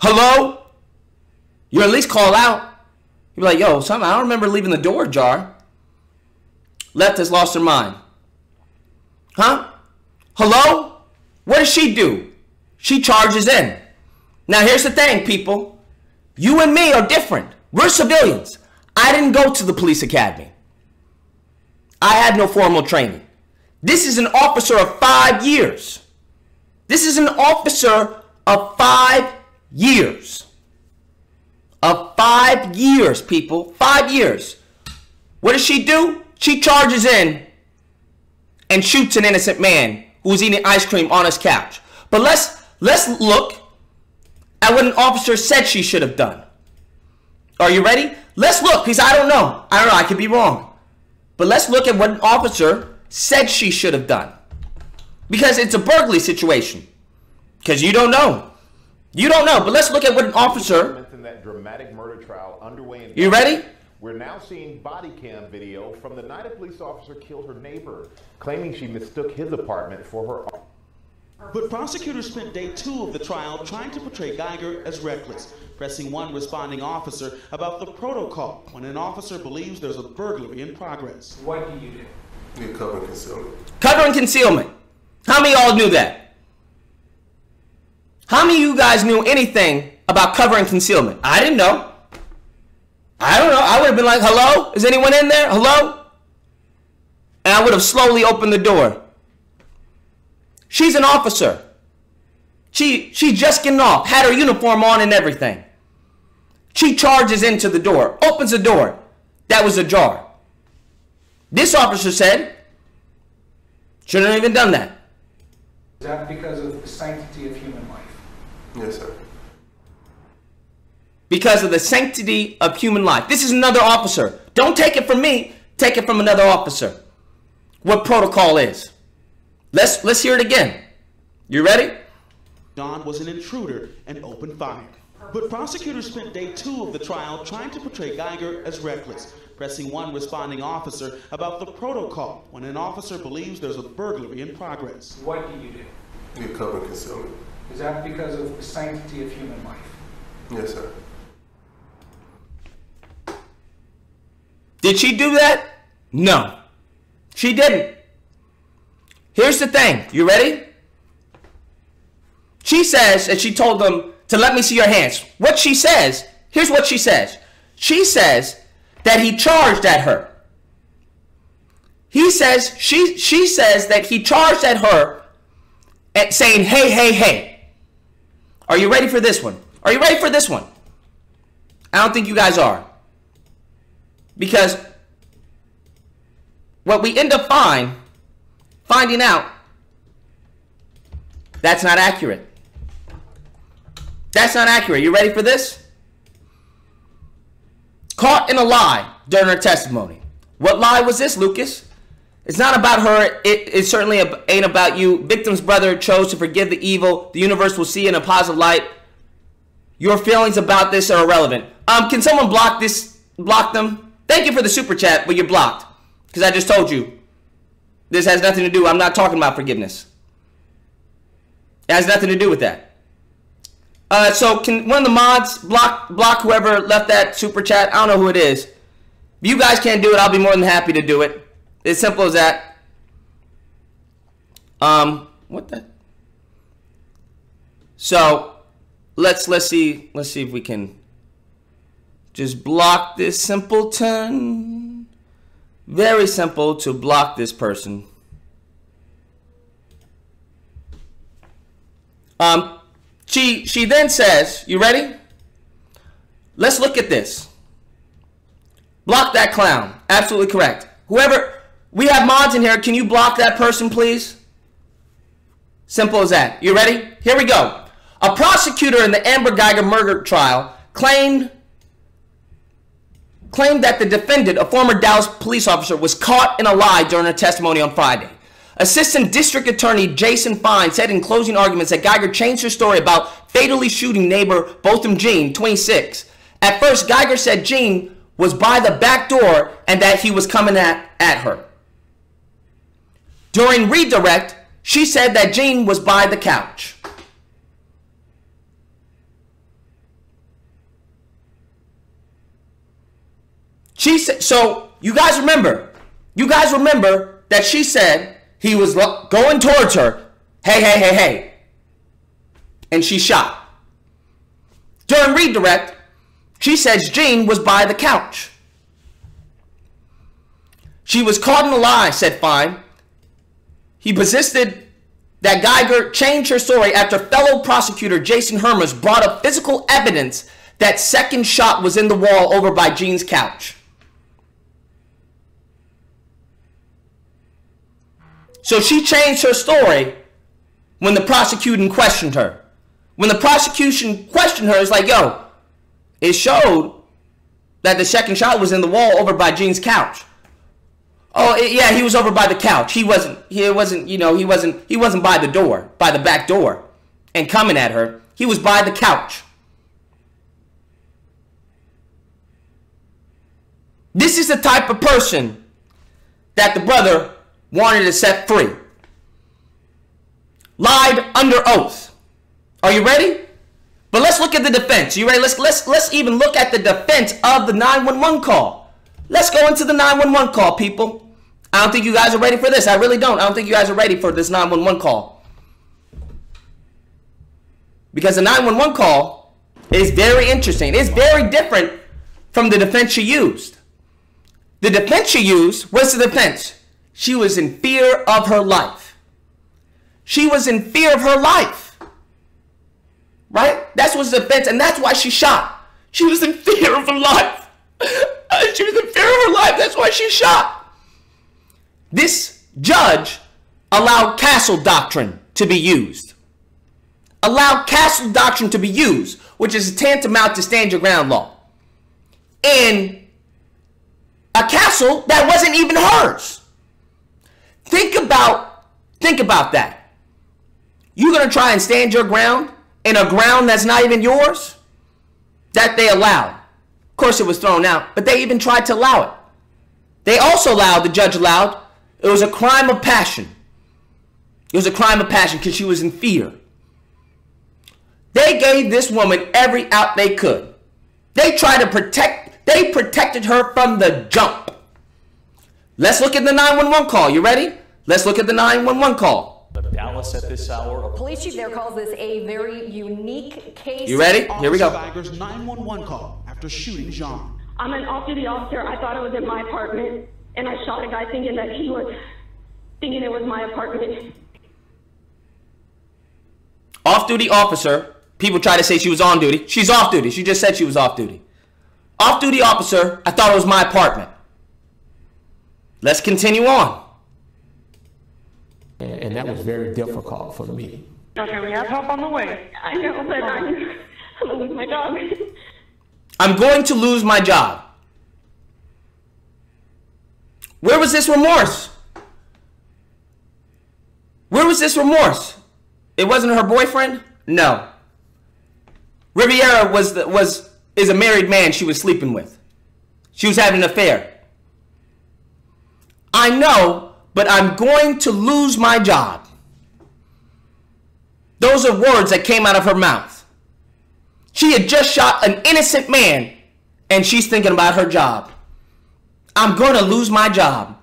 Hello? You at least call out. You're like, yo, something, I don't remember leaving the door ajar. Left has lost her mind. Huh? Hello? What does she do? She charges in. Now, here's the thing, people. You and me are different. We're civilians. I didn't go to the police academy. I had no formal training. This is an officer of five years. This is an officer of five years. Of five years, people. Five years. What does she do? She charges in and shoots an innocent man who's eating ice cream on his couch. But let's let's look at what an officer said she should have done. Are you ready? Let's look, because I don't know. I don't know, I could be wrong. But let's look at what an officer said she should have done. Because it's a burglary situation. Because you don't know. You don't know, but let's look at what an officer. That dramatic murder trial underway in you ready? We're now seeing body cam video from the night a police officer killed her neighbor, claiming she mistook his apartment for her. But prosecutors spent day two of the trial trying to portray Guyger as reckless, pressing one responding officer about the protocol when an officer believes there's a burglary in progress. What do you do? You cover and concealment. Cover and concealment. How many of y'all knew that? How many of you guys knew anything about cover and concealment? I didn't know. I don't know. I would have been like, hello? Is anyone in there? Hello? And I would have slowly opened the door. She's an officer. She she just getting off, had her uniform on and everything. She charges into the door, opens the door. That was ajar. This officer said, shouldn't have even done that. Is that because of the sanctity of human life? Yes, sir because of the sanctity of human life. This is another officer. Don't take it from me, take it from another officer. What protocol is. Let's let's hear it again. You ready? Don was an intruder and opened fire. But prosecutors spent day two of the trial trying to portray Guyger as reckless, pressing one responding officer about the protocol when an officer believes there's a burglary in progress. What do you do? You cover and concealment. Is that because of the sanctity of human life? Yes, sir. Did she do that? No. She didn't. Here's the thing. You ready? She says that she told them to let me see your hands. What she says, here's what she says. She says that he charged at her. He says, she, she says that he charged at her at saying, hey, hey, hey. Are you ready for this one? Are you ready for this one? I don't think you guys are. Because what we end up find, finding out, that's not accurate. That's not accurate. You ready for this? Caught in a lie during her testimony. What lie was this, Lucas? It's not about her. It, it certainly ain't about you. Victim's brother chose to forgive the evil. The universe will see in a positive light. Your feelings about this are irrelevant. Um, can someone block this? Block them? Thank you for the super chat, but you're blocked. Because I just told you. This has nothing to do. I'm not talking about forgiveness. It has nothing to do with that. Uh, so can one of the mods block block whoever left that super chat? I don't know who it is. If you guys can't do it, I'll be more than happy to do it. It's simple as that. Um, what the? So let's let's see let's see if we can just block this simpleton. Very simple to block this person. Um, she she then says, "You ready? Let's look at this. Block that clown. Absolutely correct. Whoever we have mods in here, can you block that person, please? Simple as that. You ready? Here we go. A prosecutor in the Amber Guyger murder trial claimed claimed that the defendant, a former Dallas police officer, was caught in a lie during a testimony on Friday. Assistant District Attorney Jason Fine said in closing arguments that Guyger changed her story about fatally shooting neighbor Botham Jean, 26. At first, Guyger said Jean was by the back door and that he was coming at, at her. During redirect, she said that Jean was by the couch. She said, so you guys remember, you guys remember that she said he was going towards her. Hey, hey, hey, hey. And she shot. During redirect, she says Jean was by the couch. She was caught in a lie, said Fine. He persisted that Guyger changed her story after fellow prosecutor Jason Hermus brought up physical evidence that second shot was in the wall over by Jean's couch. So she changed her story when the prosecuting questioned her. When the prosecution questioned her, it's like, yo, it showed that the second shot was in the wall over by Jean's couch. Oh it, yeah, he was over by the couch. He wasn't. He wasn't. You know, he wasn't. He wasn't by the door, by the back door, and coming at her. He was by the couch. This is the type of person that the brother wanted to set free. Lied under oath. Are you ready? But let's look at the defense. You ready? Let's let's let's even look at the defense of the 911 call. Let's go into the 911 call, people. I don't think you guys are ready for this. I really don't. I don't think you guys are ready for this 911 call. Because the 911 call is very interesting. It's very different from the defense she used. The defense she used, what's the defense? She was in fear of her life. She was in fear of her life. Right? That's what's the defense, and that's why she shot. She was in (laughs) fear of her life. (laughs) she was in fear of her life. That's why she shot. This judge allowed castle doctrine to be used. Allowed castle doctrine to be used, which is tantamount to stand your ground law. In a castle that wasn't even hers. Think about think about that. You're gonna try and stand your ground in a ground that's not even yours? That they allowed. Of course, it was thrown out, but they even tried to allow it. They also allowed, the judge allowed, it was a crime of passion. It was a crime of passion because she was in fear. They gave this woman every out they could. They tried to protect, they protected her from the jump. Let's look at the 911 call. You ready? Let's look at the 911 call. Dallas at this hour. Police chief there calls this a very unique case. You ready? Here we go. Officer Guyger's 911 call after shooting Jean. I'm an off-duty officer. I thought it was in my apartment, and I shot a guy thinking that he was thinking it was my apartment. Off duty officer. People try to say she was on duty. She's off duty. She just said she was off duty. Off duty officer. I thought it was my apartment. Let's continue on. And, and that was very difficult for me. Okay, we have help on the way. I know, but I'm, I'm gonna lose my job. I'm going to lose my job. Where was this remorse? Where was this remorse? It wasn't her boyfriend? No. Rivera was the, was is a married man she was sleeping with. She was having an affair. I know, but I'm going to lose my job. Those are words that came out of her mouth. She had just shot an innocent man and she's thinking about her job. I'm going to lose my job.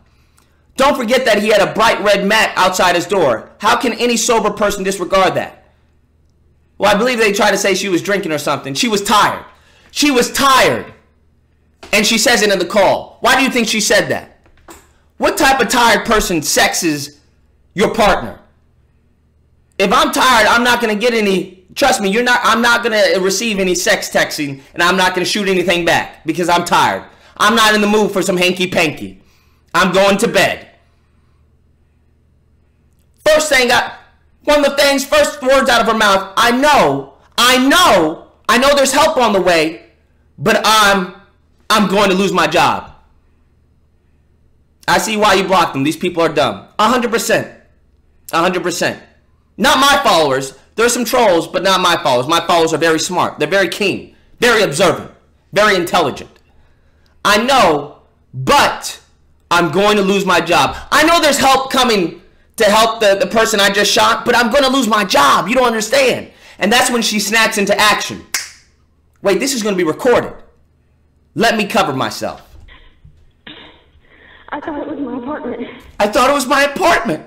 Don't forget that he had a bright red mat outside his door. How can any sober person disregard that? Well, I believe they tried to say she was drinking or something. She was tired. She was tired. And she says it in the call. Why do you think she said that? What type of tired person sexes your partner? If I'm tired, I'm not to get any trust me, you're not I'm not to receive any sex texting and I'm not to shoot anything back because I'm tired. I'm not in the mood for some hanky panky. I'm going to bed. First thing I one of the things first words out of her mouth, I know, I know, I know there's help on the way, but I'm I'm going to lose my job. I see why you blocked them. These people are dumb. 100%. 100%. Not my followers. There's some trolls, but not my followers. My followers are very smart. They're very keen, very observant, very intelligent. I know, but I'm going to lose my job. I know there's help coming to help the, the person I just shot, but I'm going to lose my job. You don't understand. And that's when she snaps into action. Wait, this is going to be recorded. Let me cover myself. I thought it was my apartment. I thought it was my apartment.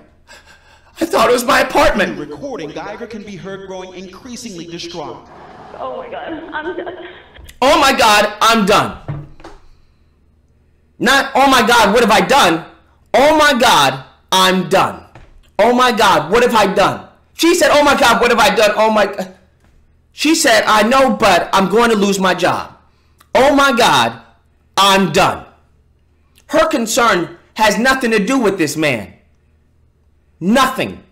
I thought it was my In apartment. recording, Guyger can be heard growing increasingly distraught. Oh my god, I'm done. Oh my God, I'm done. Not, oh my God, what have I done? Oh my God, I'm done. Oh my God, what have I done? She said, oh my God, what have I done? Oh my. She said, I know, but I'm going to lose my job. Oh my God, I'm done. Her concern has nothing to do with this man. Nothing.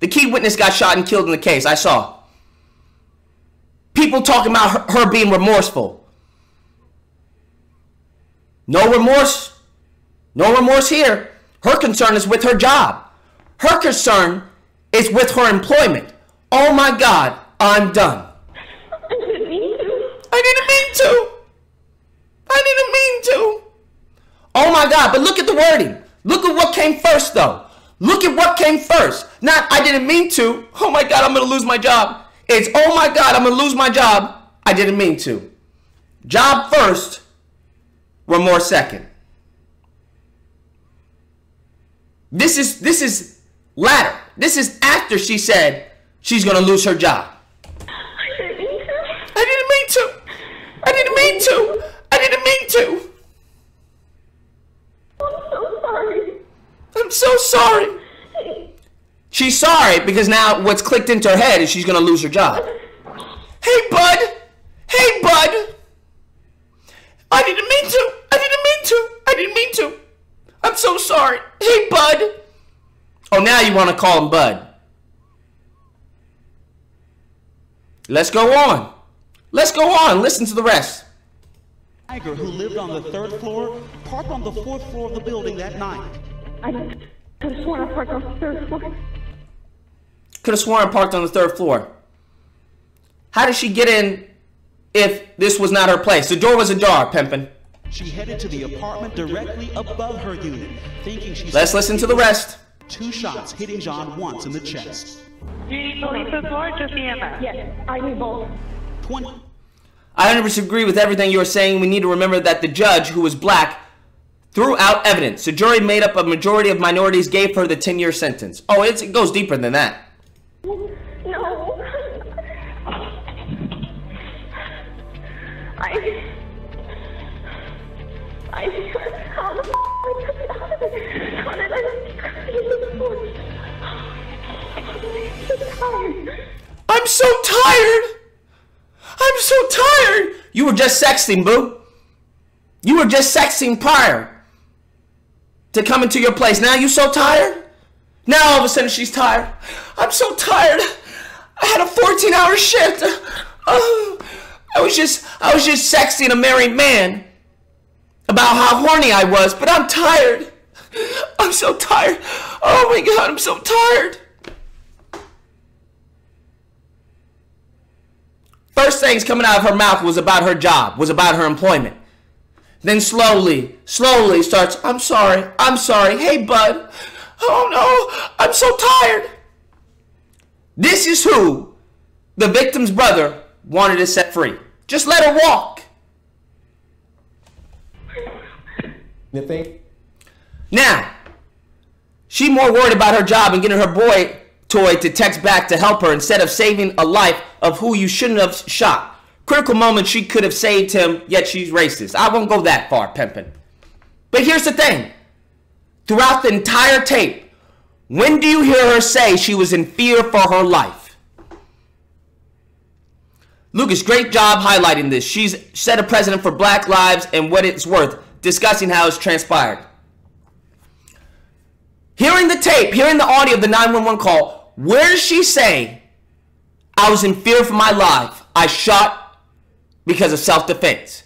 The key witness got shot and killed in the case. I saw. People talking about her, her being remorseful. No remorse. No remorse here. Her concern is with her job. Her concern is with her employment. Oh my God, I'm done. I didn't mean to. I didn't mean to. I didn't mean to. Oh my God, but look at the wording. Look at what came first, though. Look at what came first. Not, I didn't mean to. Oh my God, I'm going to lose my job. It's, oh my God, I'm going to lose my job. I didn't mean to. Job first, remorse second. This is, this is latter. This is after she said she's going to lose her job. I didn't mean to. I didn't mean to. I didn't mean to. I didn't mean to. I'm so sorry. I'm so sorry. She's sorry because now what's clicked into her head is she's gonna lose her job. Hey, bud. Hey, bud. I didn't mean to. I didn't mean to. I didn't mean to. I'm so sorry. Hey, bud. Oh, now you want to call him bud. Let's go on. Let's go on. Listen to the rest. Guyger, who lived on the third floor, parked on the fourth floor of the building that night. I could have sworn I parked on the third floor. Could have sworn parked on the third floor. How did she get in if this was not her place? The door was ajar, pimpin'. She headed to the apartment directly above her unit, thinking she Let's listen to the rest. two shots hitting Jean once in the chest. Do you need police support or EMS? Yes, I need both. 20 I 100% agree with everything you are saying. We need to remember that the judge, who was black, threw out evidence. The jury made up a majority of minorities gave her the 10 year sentence. Oh, it's, it goes deeper than that. No. I. I. How the f I took it out of it? How did I? I'm so tired. I'm so tired. I'm so tired. You were just sexting, boo. You were just sexting prior to coming to your place. Now you so tired? Now all of a sudden she's tired. I'm so tired. I had a 14 hour shift. Oh, I was just I was just sexting a married man about how horny I was, but I'm tired. I'm so tired. Oh my god, I'm so tired. First things coming out of her mouth was about her job, was about her employment. Then slowly, slowly starts, I'm sorry, I'm sorry, hey bud. Oh no, I'm so tired. This is who the victim's brother wanted to set free. Just let her walk. Now, she more worried about her job and getting her boy toy to text back to help her instead of saving a life of who you shouldn't have shot. Critical moment she could have saved him, yet she's racist. I won't go that far, pimpin'. But here's the thing. Throughout the entire tape, when do you hear her say she was in fear for her life? Lucas, great job highlighting this. She's set a precedent for black lives and what it's worth, discussing how it's transpired. Hearing the tape, hearing the audio of the 911 call, where does she say, I was in fear for my life. I shot because of self defense?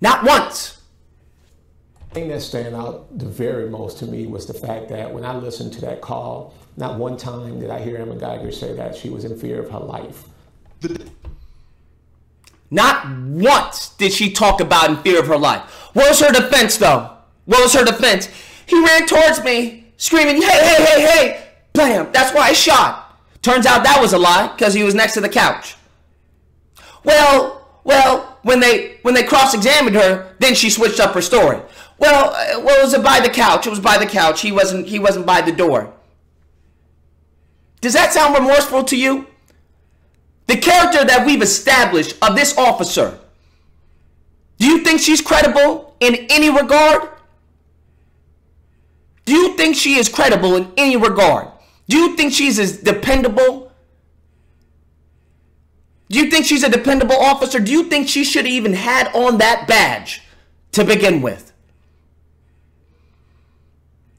Not once. the thing that stand out the very most to me was the fact that when I listened to that call, not one time did I hear Amber Guyger say that she was in fear of her life. Not once did she talk about in fear of her life. What was her defense, though? What was her defense? He ran towards me, screaming, hey, hey, hey, hey! Bam! That's why I shot. Turns out that was a lie, because he was next to the couch. Well, well, when they when they cross-examined her, then she switched up her story. Well, uh, well, was it by the couch? It was by the couch. He wasn't he wasn't by the door. Does that sound remorseful to you? The character that we've established of this officer, do you think she's credible in any regard? Do you think she is credible in any regard? Do you think she's as dependable? Do you think she's a dependable officer? Do you think she should have even had on that badge to begin with?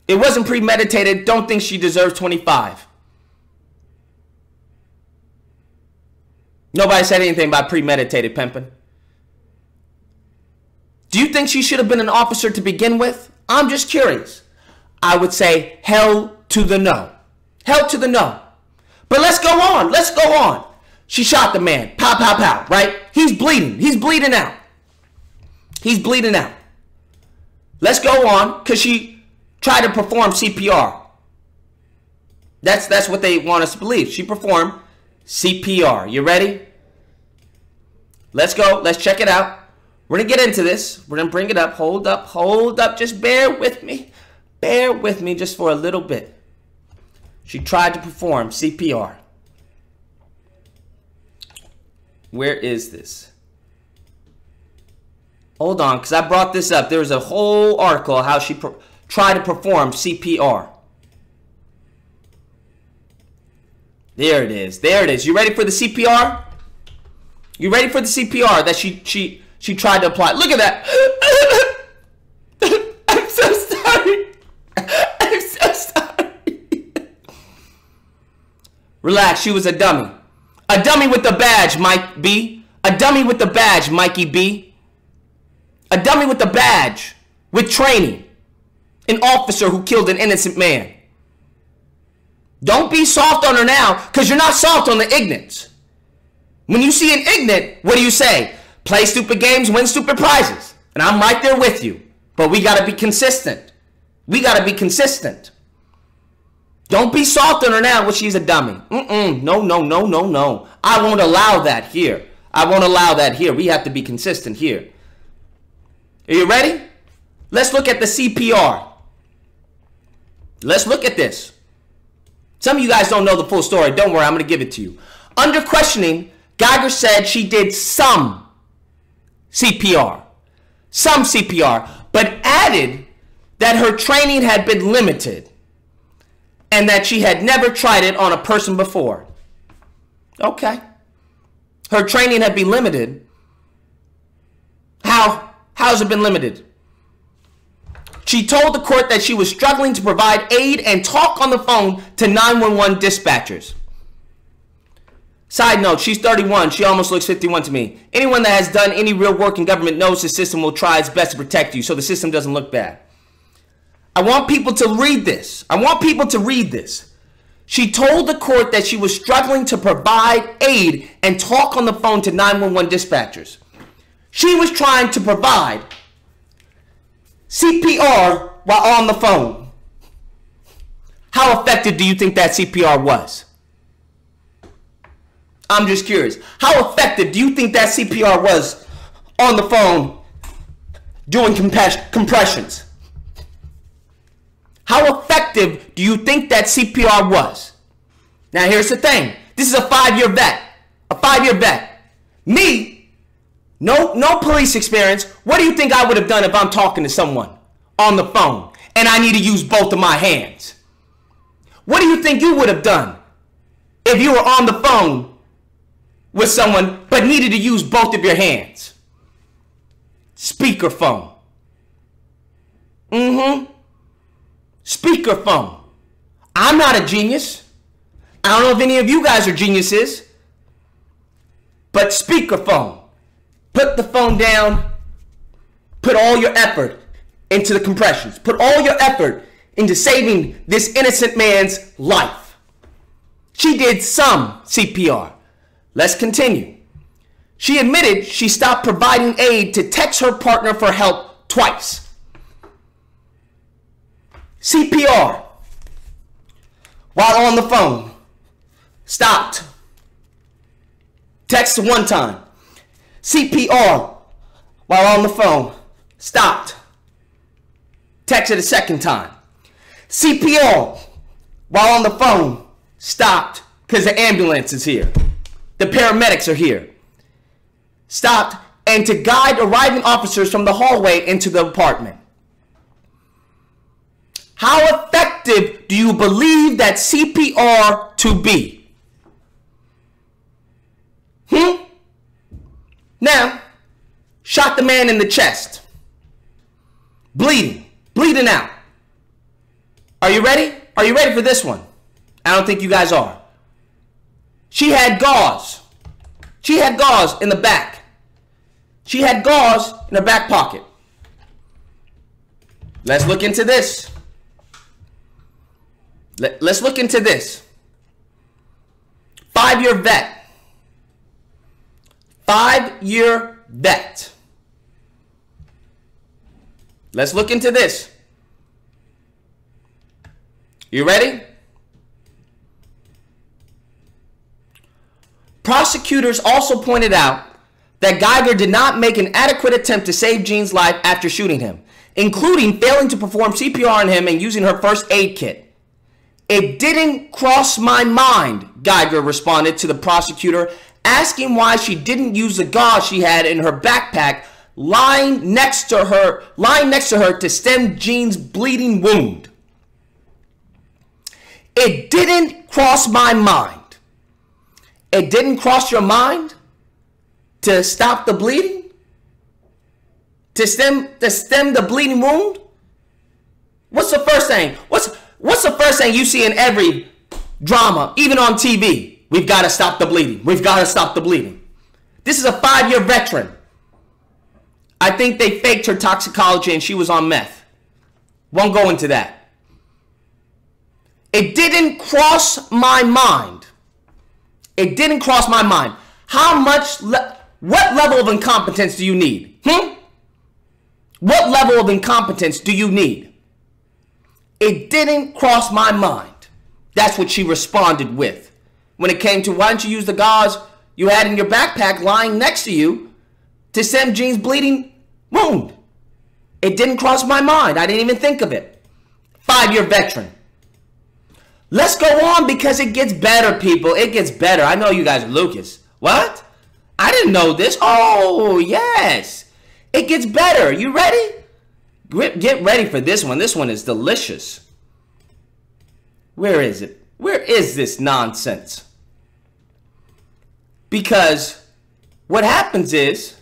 It wasn't premeditated. Don't think she deserves 25. Nobody said anything about premeditated pimping. Do you think she should have been an officer to begin with? I'm just curious. I would say hell to the no. Hell to the no. But let's go on. Let's go on. She shot the man. Pow, pow, pow, right? He's bleeding. He's bleeding out. He's bleeding out. Let's go on because she tried to perform CPR. That's, that's what they want us to believe. She performed CPR. You ready? Let's go. Let's check it out. We're going to get into this. We're going to bring it up. Hold up. Hold up. Just bear with me. Bear with me just for a little bit. She tried to perform CPR. Where is this? Hold on, because I brought this up. There was a whole article how she tried to perform CPR. There it is. There it is. You ready for the CPR? You ready for the CPR that she she she tried to apply? Look at that. (laughs) I'm so sorry. (laughs) I'm so sorry. Relax, she was a dummy. A dummy with the badge, Mike B. A dummy with the badge, Mikey B. A dummy with the badge, with training. An officer who killed an innocent man. Don't be soft on her now because you're not soft on the ignorance. When you see an ignorant, what do you say? Play stupid games, win stupid prizes. And I'm right there with you. But we got to be consistent. We got to be consistent. Don't be soft on her now when she's a dummy. Mm-mm. No, no, no, no, no. I won't allow that here. I won't allow that here. We have to be consistent here. Are you ready? Let's look at the CPR. Let's look at this. Some of you guys don't know the full story. Don't worry, I'm going to give it to you. Under questioning, Guyger said she did some CPR. Some CPR, but added that her training had been limited and that she had never tried it on a person before. Okay. Her training had been limited. How? How has it been limited? She told the court that she was struggling to provide aid and talk on the phone to 911 dispatchers. Side note, she's 31. She almost looks 51 to me. Anyone that has done any real work in government knows the system will try its best to protect you so the system doesn't look bad. I want people to read this. I want people to read this. She told the court that she was struggling to provide aid and talk on the phone to 911 dispatchers. She was trying to provide CPR while on the phone. How effective do you think that CPR was? I'm just curious. How effective do you think that CPR was on the phone doing compressions? How effective do you think that CPR was? Now, here's the thing this is a five year vet. A five year vet. Me, no, no police experience. What do you think I would have done if I'm talking to someone on the phone and I need to use both of my hands? What do you think you would have done if you were on the phone with someone but needed to use both of your hands? Speakerphone. Mm hmm. Speakerphone. I'm not a genius. I don't know if any of you guys are geniuses, but speakerphone. Put the phone down. Put all your effort into the compressions. Put all your effort into saving this innocent man's life. She did some CPR. Let's continue. She admitted she stopped providing aid to text her partner for help twice. CPR while on the phone. Stopped. Text one time. CPR while on the phone. Stopped. Texted a second time. CPR while on the phone. Stopped because the ambulance is here. The paramedics are here. Stopped and to guide arriving officers from the hallway into the apartment. How effective do you believe that CPR to be? Hmm? Now, shot the man in the chest. Bleeding. Bleeding out. Are you ready? Are you ready for this one? I don't think you guys are. She had gauze. She had gauze in the back. She had gauze in her back pocket. Let's look into this. Let, us look into this. Five year vet. Five year vet. Let's look into this. You ready? Prosecutors also pointed out that Guyger did not make an adequate attempt to save Jean's life after shooting him, including failing to perform CPR on him and using her first aid kit. It didn't cross my mind, Guyger responded to the prosecutor, asking why she didn't use the gauze she had in her backpack lying next to her, lying next to her to stem Jean's bleeding wound. It didn't cross my mind. It didn't cross your mind to stop the bleeding? To stem to stem the bleeding wound? What's the first thing? What's What's the first thing you see in every drama, even on TV? We've got to stop the bleeding. We've got to stop the bleeding. This is a five year veteran. I think they faked her toxicology and she was on meth. Won't go into that. It didn't cross my mind. It didn't cross my mind. How much, le- what level of incompetence do you need? Hmm? What level of incompetence do you need? It didn't cross my mind. That's what she responded with. When it came to why don't you use the gauze you had in your backpack lying next to you to Sam Jean's bleeding wound. It didn't cross my mind. I didn't even think of it. Five year veteran. Let's go on because it gets better, people. It gets better. I know you guys, are Lucas. What? I didn't know this. Oh, yes. It gets better. You ready? Get ready for this one. This one is delicious. Where is it? Where is this nonsense? Because what happens is,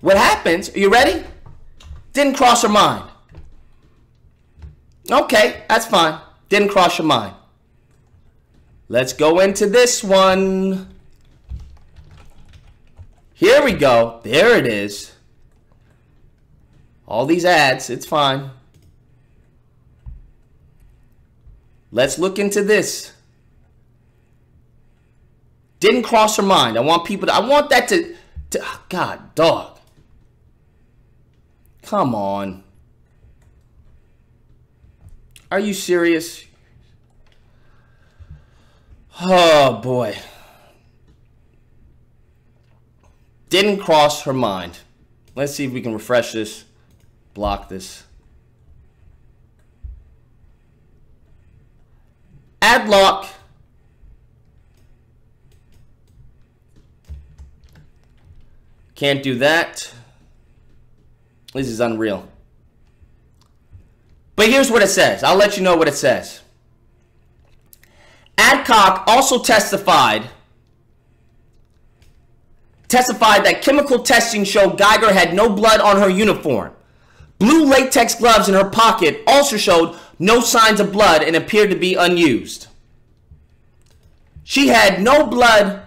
what happens, are you ready? Didn't cross her mind. Okay, that's fine. Didn't cross your mind. Let's go into this one. Here we go. There it is. All these ads, it's fine. Let's look into this. Didn't cross her mind. I want people to, I want that to, to oh God, dog. Come on. Are you serious? Oh boy. Didn't cross her mind. Let's see if we can refresh this, block this. Adlock. Can't do that. This is unreal. But here's what it says. I'll let you know what it says. Adcock also testified testified that chemical testing showed Guyger had no blood on her uniform. Blue latex gloves in her pocket also showed no signs of blood and appeared to be unused. She had no blood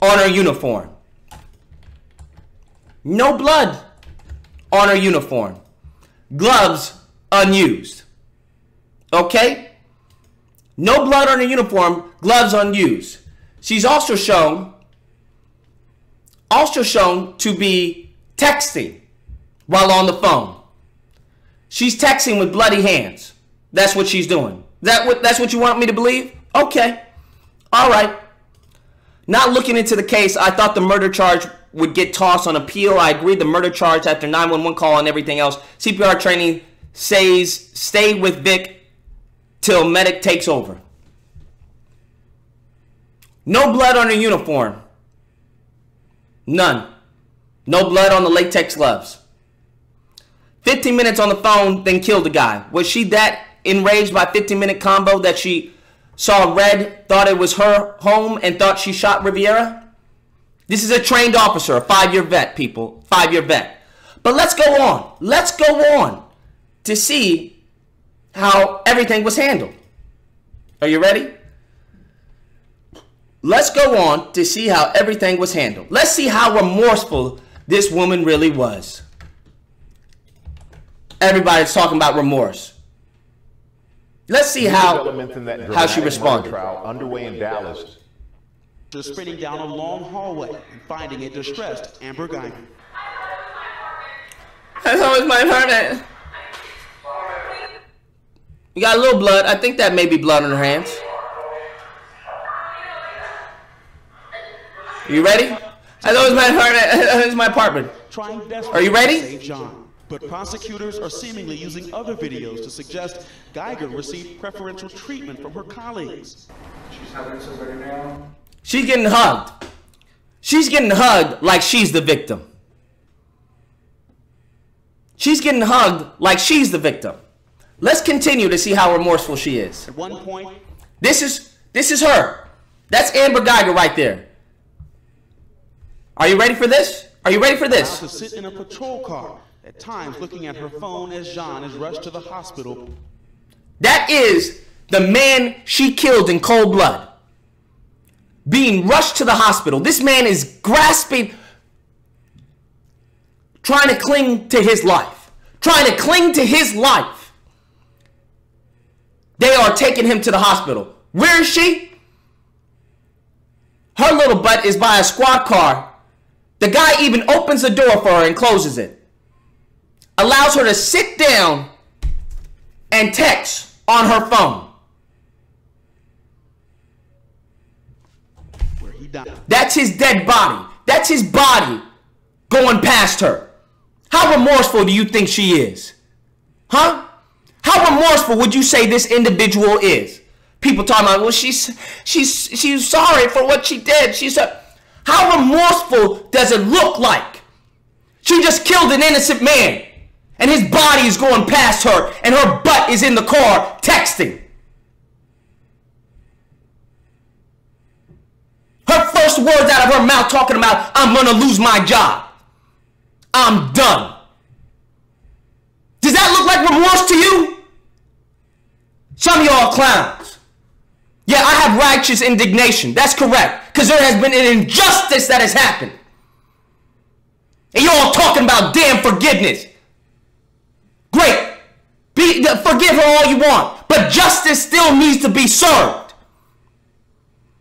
on her uniform. No blood on her uniform. Gloves unused. Okay? No blood on her uniform, gloves unused. She's also shown also shown to be texting while on the phone. She's texting with bloody hands. That's what she's doing. That what that's what you want me to believe? Okay. All right. Not looking into the case, I thought the murder charge would get tossed on appeal. I agreed the murder charge after 911 call and everything else. CPR training says stay with Vic till medic takes over. No blood on her uniform. None. No blood on the latex gloves. 15 minutes on the phone, then killed the guy. Was she that enraged by 15 minute combo that she saw red, thought it was her home, and thought she shot Rivera? This is a trained officer, a five year vet, people. Five year vet. But let's go on. Let's go on to see how everything was handled. Are you ready? Let's go on to see how everything was handled. Let's see how remorseful this woman really was. Everybody's talking about remorse. Let's see how, how she responded. Trial underway in Dallas. Just sprinting down a long hallway and finding a distressed Amber Guyger. That's always my heart. You got a little blood. I think that may be blood on her hands. You ready? I thought it my heart. (laughs) It was my apartment. Are you ready? John. But prosecutors are seemingly using other videos to suggest Guyger received preferential treatment from her colleagues. She's having somebody now. She's getting hugged. She's getting hugged like she's the victim. She's getting hugged like she's the victim. Let's continue to see how remorseful she is. At one point, this is this is her. That's Amber Guyger right there. Are you ready for this? Are you ready for this? To sit in a patrol car, at times looking at her phone as Jean is rushed to the hospital. That is the man she killed in cold blood. Being rushed to the hospital. This man is grasping, trying to cling to his life. Trying to cling to his life. They are taking him to the hospital. Where is she? Her little butt is by a squad car. The guy even opens the door for her and closes it. Allows her to sit down and text on her phone. Where he died. That's his dead body. That's his body going past her. How remorseful do you think she is? Huh? How remorseful would you say this individual is? People talking about, well, she's she's she's sorry for what she did. She's a how remorseful does it look like? She just killed an innocent man, and his body is going past her, and her butt is in the car texting. Her first words out of her mouth talking about, I'm gonna lose my job. I'm done. Does that look like remorse to you? Some of y'all clowns. Yeah, I have righteous indignation. That's correct. Because there has been an injustice that has happened. And you're all talking about damn forgiveness. Great. Be, forgive her all you want. But justice still needs to be served.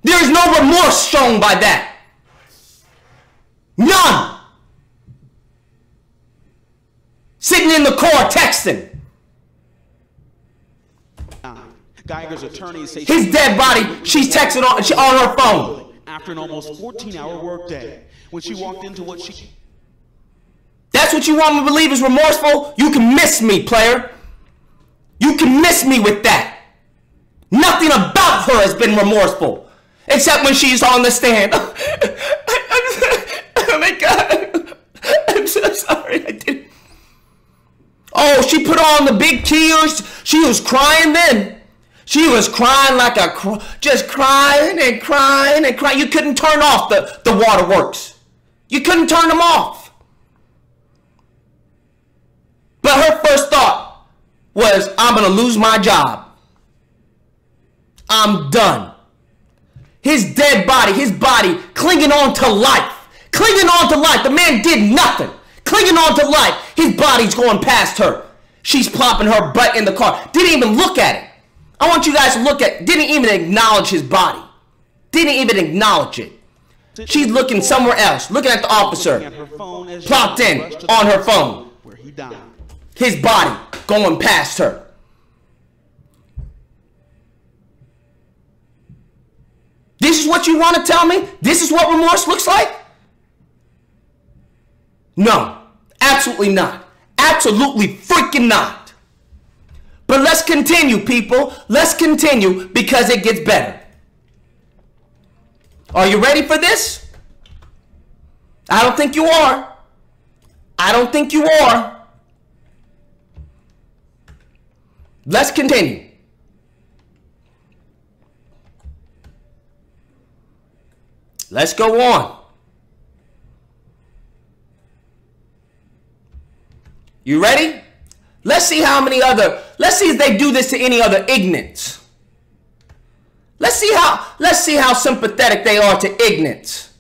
There is no remorse shown by that. None. Sitting in the car texting. Guyger's attorneys say His dead body, she's texting on, she, on her phone. after an almost 14-hour workday when she walked into what she That's what you want me to believe is remorseful? You can miss me, player. You can miss me with that. Nothing about her has been remorseful. Except when she's on the stand. (laughs) oh my god. I'm so sorry. I did. Oh, she put on the big tears. She was crying then. She was crying like a cr- just crying and crying and crying. You couldn't turn off the, the waterworks. You couldn't turn them off. But her first thought was, I'm going to lose my job. I'm done. His dead body, his body clinging on to life. Clinging on to life. The man did nothing. Clinging on to life. His body's going past her. She's plopping her butt in the car. Didn't even look at it. I want you guys to look at, didn't even acknowledge his body. Didn't even acknowledge it. She's looking somewhere else, looking at the officer, plopped in on her phone. where he died. His body going past her. This is what you want to tell me? This is what remorse looks like? No, absolutely not. Absolutely freaking not. But let's continue, people. Let's continue because it gets better. Are you ready for this? I don't think you are. I don't think you are. Let's continue. Let's go on. You ready? Let's see how many other, let's see if they do this to any other ignorance. Let's see how, let's see how sympathetic they are to ignorance.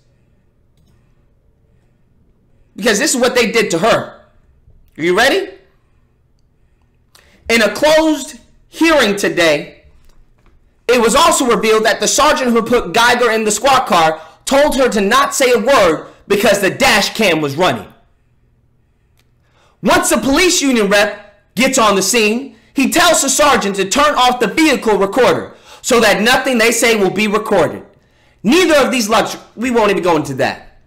Because this is what they did to her. Are you ready? In a closed hearing today, it was also revealed that the sergeant who put Guyger in the squad car told her to not say a word because the dash cam was running. Once the police union rep gets on the scene, he tells the sergeant to turn off the vehicle recorder so that nothing they say will be recorded. Neither of these lux we won't even go into that.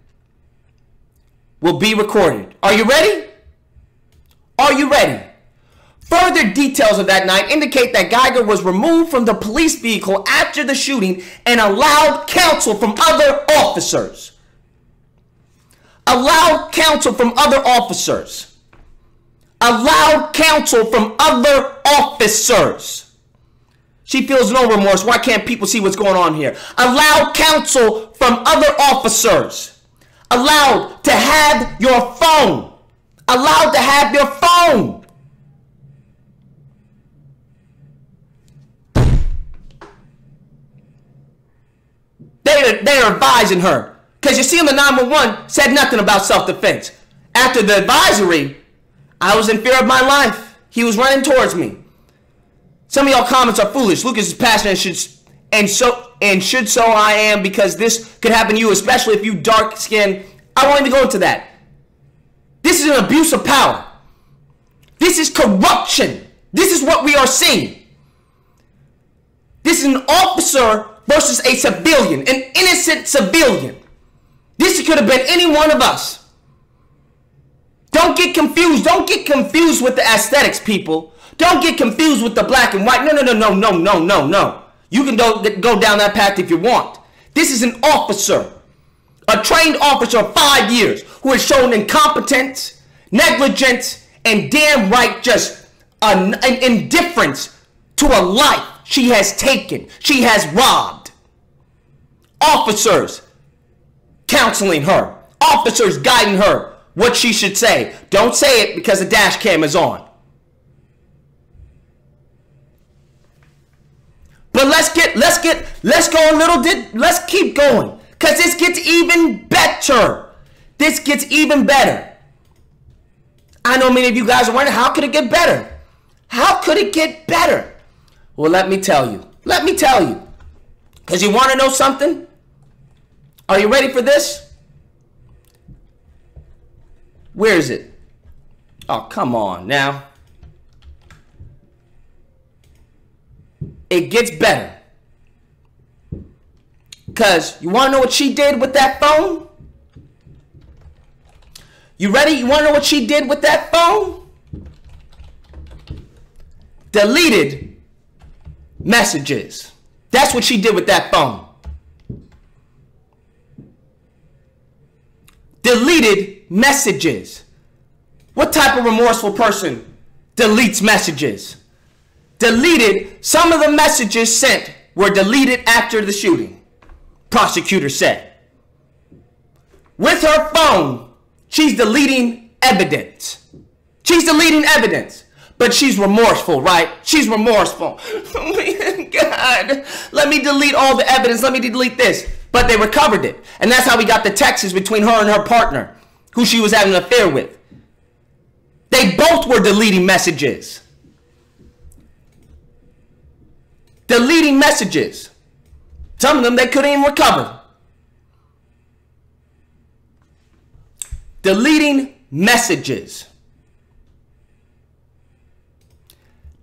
Will be recorded. Are you ready? Are you ready? Further details of that night indicate that Guyger was removed from the police vehicle after the shooting and allowed counsel from other officers. Allowed counsel from other officers. Allowed counsel from other officers. She feels no remorse. Why can't people see what's going on here? Allowed counsel from other officers. Allowed to have your phone. Allowed to have your phone. They, they're advising her. Because you see, on the 911 said nothing about self defense. After the advisory, I was in fear of my life. He was running towards me. Some of y'all comments are foolish. Lucas is passionate and should and so and should so I am because this could happen to you, especially if you dark skinned. I won't even go into that. This is an abuse of power. This is corruption. This is what we are seeing. This is an officer versus a civilian, an innocent civilian. This could have been any one of us. Don't get confused. Don't get confused with the aesthetics, people. Don't get confused with the black and white. No, no, no, no, no, no, no, no. You can go, go down that path if you want. This is an officer, a trained officer of five years who has shown incompetence, negligence, and damn right just an, an indifference to a life she has taken, she has robbed. Officers counseling her, officers guiding her what she should say. Don't say it because the dash cam is on. But let's get, let's get, let's go a little bit, let's keep going. Because this gets even better. This gets even better. I know many of you guys are wondering, how could it get better? How could it get better? Well, let me tell you. Let me tell you. Because you want to know something? Are you ready for this? Where is it? Oh, come on now. it gets better. Because you want to know what she did with that phone? You ready? You want to know what she did with that phone? Deleted messages. That's what she did with that phone. Deleted messages. What type of remorseful person deletes messages? deleted, some of the messages sent were deleted after the shooting, prosecutor said. With her phone, she's deleting evidence. She's deleting evidence. But she's remorseful, right? She's remorseful. (laughs) Oh God, let me delete all the evidence. Let me delete this. But they recovered it. And that's how we got the texts between her and her partner, who she was having an affair with. They both were deleting messages. deleting messages. Some of them they couldn't even recover. Deleting messages.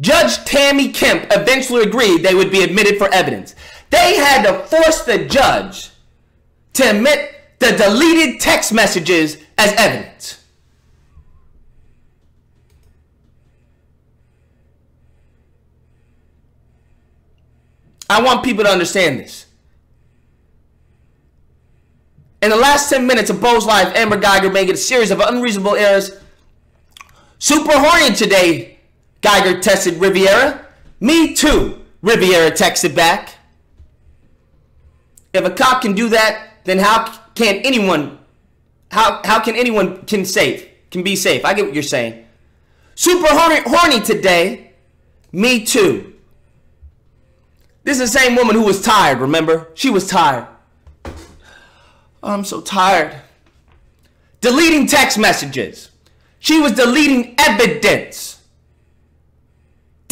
Judge Tammy Kemp eventually agreed they would be admitted for evidence. They had to force the judge to admit the deleted text messages as evidence. I want people to understand this. In the last 10 minutes of Bo's life, Amber Guyger making a series of unreasonable errors. Super horny today, Guyger tested Rivera. Me too, Rivera texted back. If a cop can do that, then how can anyone, how, how can anyone can safe, can be safe? I get what you're saying. Super horny, horny today. Me too. This is the same woman who was tired, remember? She was tired. Oh, I'm so tired. Deleting text messages. She was deleting evidence.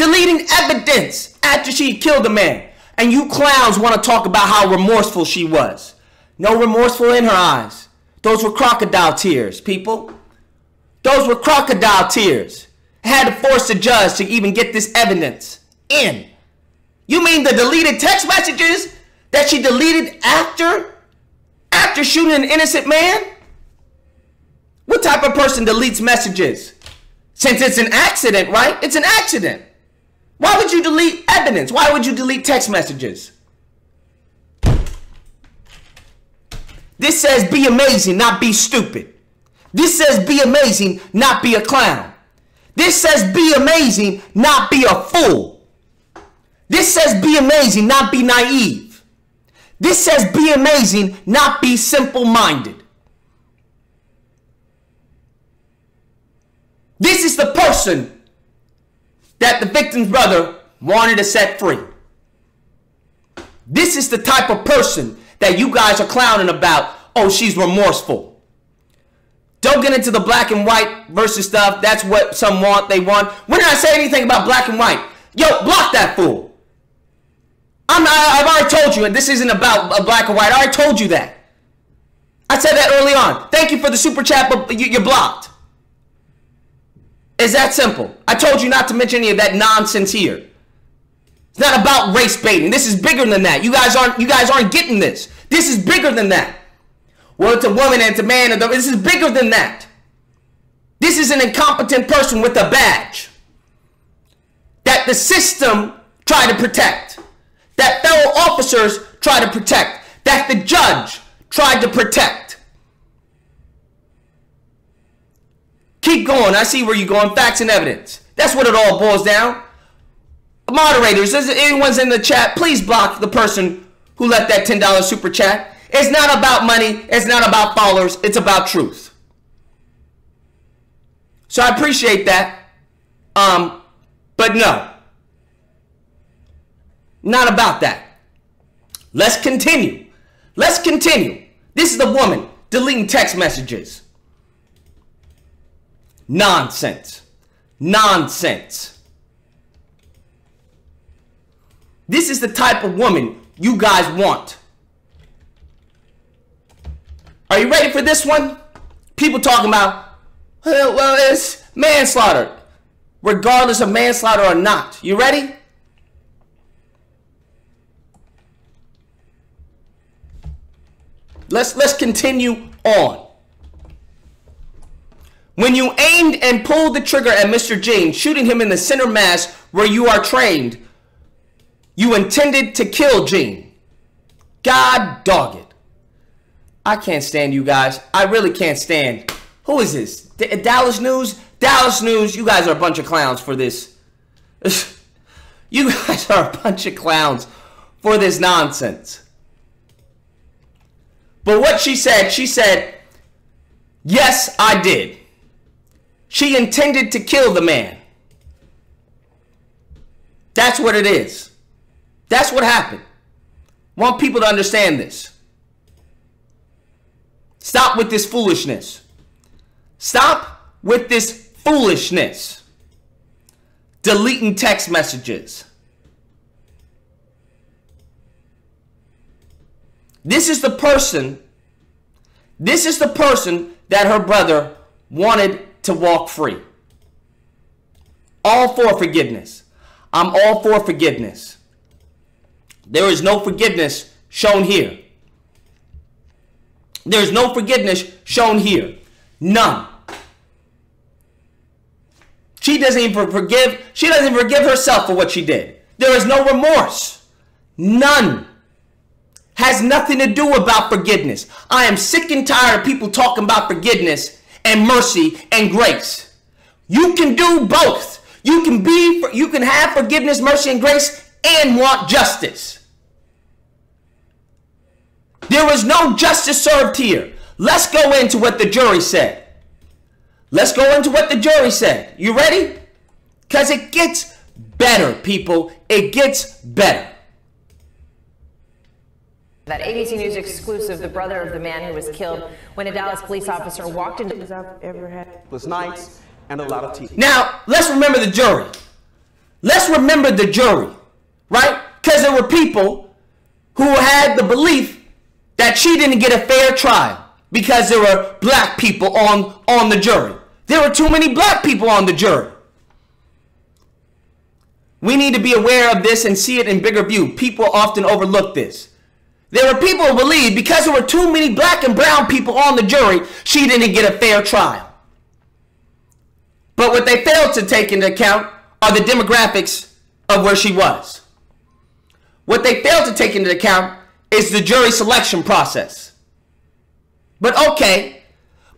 Deleting evidence after she killed a man. And you clowns want to talk about how remorseful she was. No remorseful in her eyes. Those were crocodile tears, people. Those were crocodile tears. I had to force the judge to even get this evidence in. You mean the deleted text messages that she deleted after after shooting an innocent man? What type of person deletes messages? Since it's an accident, right? It's an accident. Why would you delete evidence? Why would you delete text messages? This says be amazing, not be stupid. This says be amazing, not be a clown. This says be amazing, not be a fool. This says be amazing, not be naive. This says be amazing, not be simple minded. This is the person that the victim's brother wanted to set free. This is the type of person that you guys are clowning about. Oh, she's remorseful. Don't get into the black and white versus stuff. That's what some want. They want. When did I say anything about black and white? Yo, block that fool. I'm not, I've already told you, and this isn't about a black or white. I already told you that. I said that early on. Thank you for the super chat, but you're blocked. It's that simple. I told you not to mention any of that nonsense here. It's not about race baiting. This is bigger than that. You guys aren't you guys aren't getting this. This is bigger than that. Well, it's a woman and it's a man. And this is bigger than that. This is an incompetent person with a badge that the system tried to protect, that fellow officers tried to protect, that the judge tried to protect. Keep going. I see where you're going. Facts and evidence. That's what it all boils down. Moderators, if anyone's in the chat, please block the person who left that $10 super chat. It's not about money. It's not about followers. It's about truth. So I appreciate that. Um, but no. Not about that. Let's continue. Let's continue. This is the woman deleting text messages. Nonsense. Nonsense. This is the type of woman you guys want. Are you ready for this one? People talking about, well, it's manslaughter, regardless of manslaughter or not. You ready? Let's let's continue on. When you aimed and pulled the trigger at Mr. James, shooting him in the center mass where you are trained, you intended to kill Jean. God dog it. I can't stand you guys. I really can't stand. Who is this? D Dallas News? Dallas News, you guys are a bunch of clowns for this. (laughs) you guys are a bunch of clowns for this nonsense. But what she said, she said, Yes, I did. She intended to kill the man. That's what it is. That's what happened. Want people to understand this. Stop with this foolishness. Stop with this foolishness. Deleting text messages. This is the person, this is the person that her brother wanted to walk free. All for forgiveness. I'm all for forgiveness. There is no forgiveness shown here. There is no forgiveness shown here. None. She doesn't even forgive. She doesn't forgive herself for what she did. There is no remorse. None. Has nothing to do about forgiveness. I am sick and tired of people talking about forgiveness and mercy and grace. You can do both. You can be you can have forgiveness, mercy and grace and want justice. There was no justice served here. Let's go into what the jury said. Let's go into what the jury said. You ready? Because it gets better, people. It gets better. That ABC News exclusive, the brother of the man who was killed when a Dallas police officer walked into. I've ever had was nights and a lot of TV. Now, let's remember the jury. Let's remember the jury, right? Because there were people who had the belief that she didn't get a fair trial because there were black people on, on the jury. There were too many black people on the jury. We need to be aware of this and see it in bigger view. People often overlook this. There were people who believe because there were too many black and brown people on the jury, she didn't get a fair trial. But what they failed to take into account are the demographics of where she was. What they failed to take into account is the jury selection process. But okay,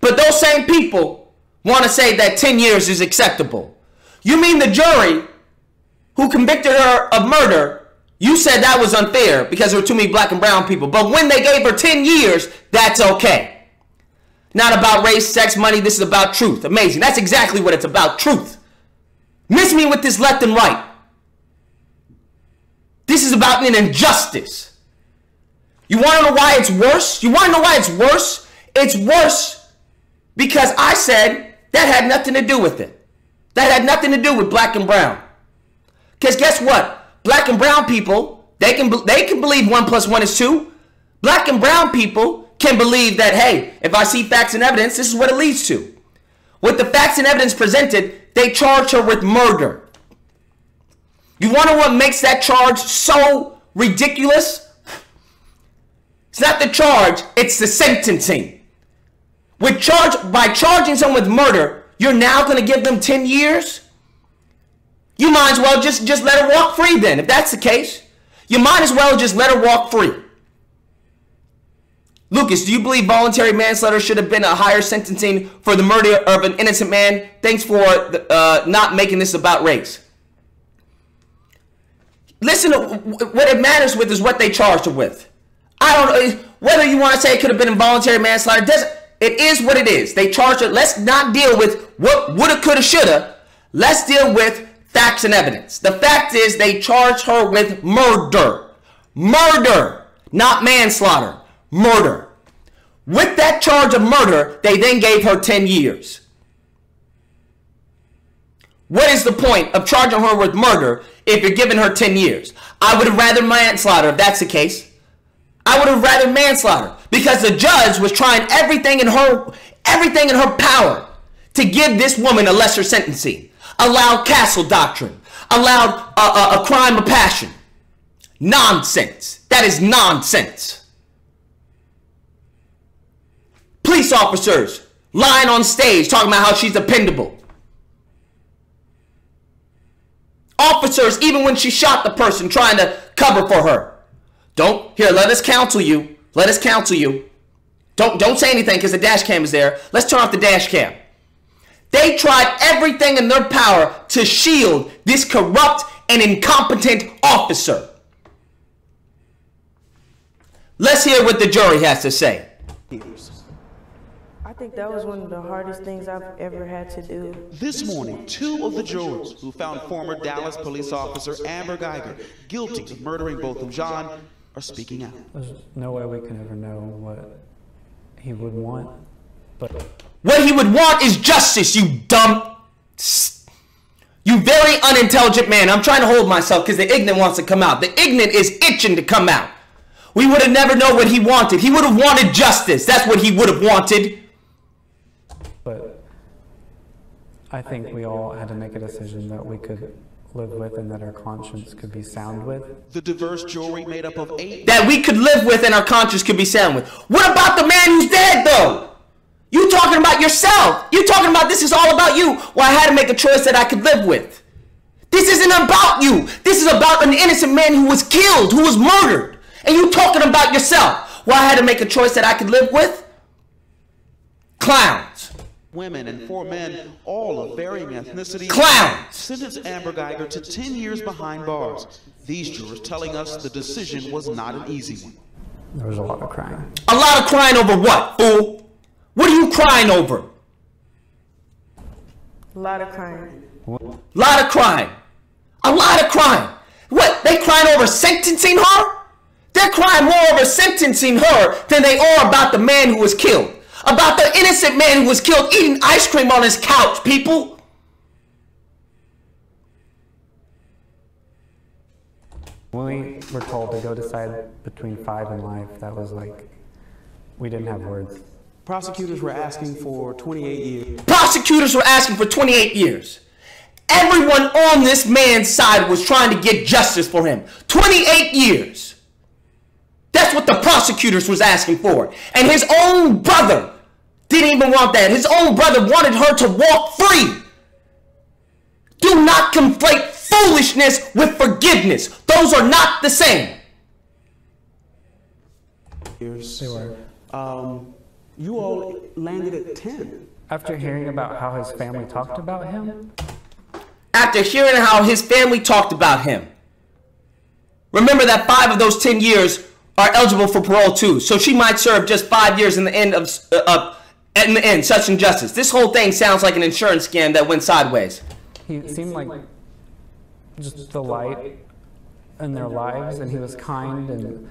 but those same people want to say that 10 years is acceptable. You mean the jury who convicted her of murder, you said that was unfair because there were too many black and brown people. But when they gave her 10 years, that's okay. Not about race, sex, money. This is about truth. Amazing. That's exactly what it's about truth. Miss me with this left and right. This is about an injustice. You want to know why it's worse? You want to know why it's worse? It's worse because I said that had nothing to do with it. That had nothing to do with black and brown. Because guess what? Black and brown people, they can they can believe one plus one is two. Black and brown people can believe that, hey, if I see facts and evidence, this is what it leads to. With the facts and evidence presented, they charge her with murder. You wonder what makes that charge so ridiculous? It's not the charge, it's the sentencing. With charge by charging someone with murder, you're now going to give them 10 years? You might as well just, just let her walk free then, if that's the case. You might as well just let her walk free. Lucas, do you believe voluntary manslaughter should have been a higher sentencing for the murder of an innocent man? Thanks for uh, not making this about race. Listen, what it matters with is what they charged her with. I don't know whether you want to say it could have been involuntary manslaughter. Doesn't it is what it is. They charged her. Let's not deal with what woulda, coulda, shoulda. Let's deal with facts and evidence. The fact is they charged her with murder, murder, not manslaughter, murder. With that charge of murder, they then gave her 10 years. What is the point of charging her with murder if you're giving her 10 years? I would have rather manslaughter if that's the case. I would have rather manslaughter because the judge was trying everything in her everything in her power to give this woman a lesser sentencing. Allowed castle doctrine. Allowed a, a, a crime of passion. Nonsense. That is nonsense. Police officers lying on stage talking about how she's dependable. Officers, even when she shot the person, trying to cover for her. Don't here. Let us counsel you. Let us counsel you. Don't don't say anything because the dash cam is there. Let's turn off the dash cam. They tried everything in their power to shield this corrupt and incompetent officer. Let's hear what the jury has to say. I think that was one of the hardest things I've ever had to do. This morning, two of the jurors who found former Dallas police officer Amber Guyger guilty of murdering Botham Jean are speaking out. There's no way we can ever know what he would want, but what he would want is justice. You dumb, you very unintelligent man. I'm trying to hold myself because the ignorant wants to come out. The ignorant is itching to come out. We would have never known what he wanted. He would have wanted justice. That's what he would have wanted. But I think we all had to make a decision that we could live with and that our conscience could be sound with. The diverse jury made up of eight. That we could live with and our conscience could be sound with. What about the man who's dead, though? You talking about yourself. You talking about this is all about you. Well, I had to make a choice that I could live with. This isn't about you. This is about an innocent man who was killed, who was murdered. And you talking about yourself. Well, I had to make a choice that I could live with. Clowns women and four men, all of varying ethnicity, clowns, sentenced Amber Guyger to 10 years behind bars. These jurors telling us the decision was not an easy one. There was a lot of crying. A lot of crying over what, fool? What are you crying over? A lot of crying. A lot of crying. A lot of crying. What? They crying over sentencing her? They're crying more over sentencing her than they are about the man who was killed about the innocent man who was killed eating ice cream on his couch, people. When we were told to go decide between five and life, that was like, we didn't have words. Prosecutors were asking for 28 years. Prosecutors were asking for 28 years. Everyone on this man's side was trying to get justice for him. 28 years. That's what the prosecutors was asking for. And his own brother didn't even want that. His own brother wanted her to walk free. Do not conflate foolishness with forgiveness. Those are not the same. Years. They were. Um, you all landed at 10. After hearing about how his family talked about him? After hearing how his family talked about him. Remember that five of those 10 years are eligible for parole too. So she might serve just five years in the end of, uh, in the end, such injustice. This whole thing sounds like an insurance scam that went sideways. He seemed like just the light in their lives, and he was kind and.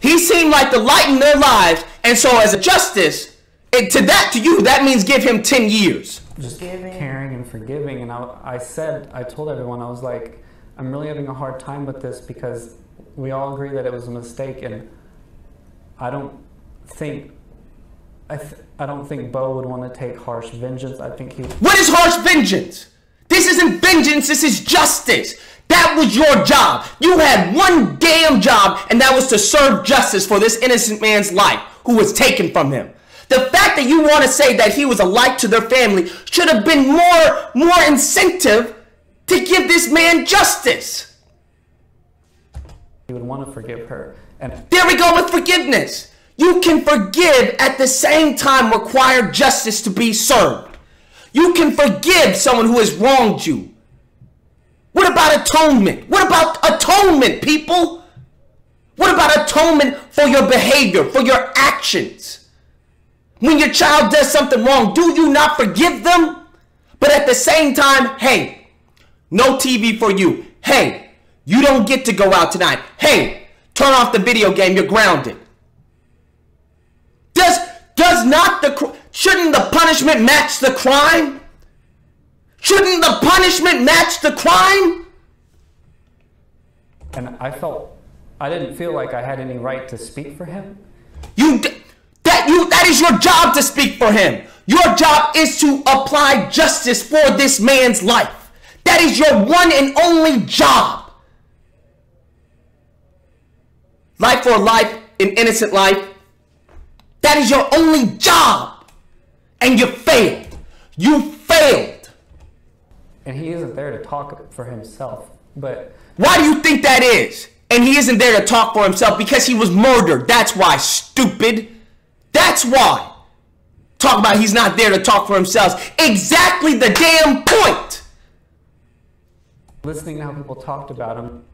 He seemed like the light in their lives, and so as a justice, and to that, to you, that means give him ten years. Just caring and forgiving, and I, I said, I told everyone, I was like, I'm really having a hard time with this because we all agree that it was a mistake, and I don't think I, th- I don't think Bo would want to take harsh vengeance. I think he. What is harsh vengeance? This isn't vengeance, this is justice. That was your job. You had one damn job, and that was to serve justice for this innocent man's life who was taken from him. The fact that you want to say that he was a light to their family should have been more, more incentive to give this man justice. He would want to forgive her. And there we go with forgiveness. You can forgive at the same time require justice to be served. You can forgive someone who has wronged you. What about atonement? What about atonement, people? What about atonement for your behavior, for your actions? When your child does something wrong, do you not forgive them? But at the same time, hey, no TV for you. Hey, you don't get to go out tonight. Hey, turn off the video game, you're grounded. Does does not the shouldn't the punishment match the crime? Shouldn't the punishment match the crime? And I felt I didn't feel like I had any right to speak for him. You that you that is your job to speak for him. Your job is to apply justice for this man's life. That is your one and only job. Life for life, an innocent life. That is your only job. And you failed. You failed. And he isn't there to talk for himself. But why do you think that is? And he isn't there to talk for himself because he was murdered. That's why, stupid. That's why. Talk about he's not there to talk for himself. Exactly the damn point. Listening to how people talked about him.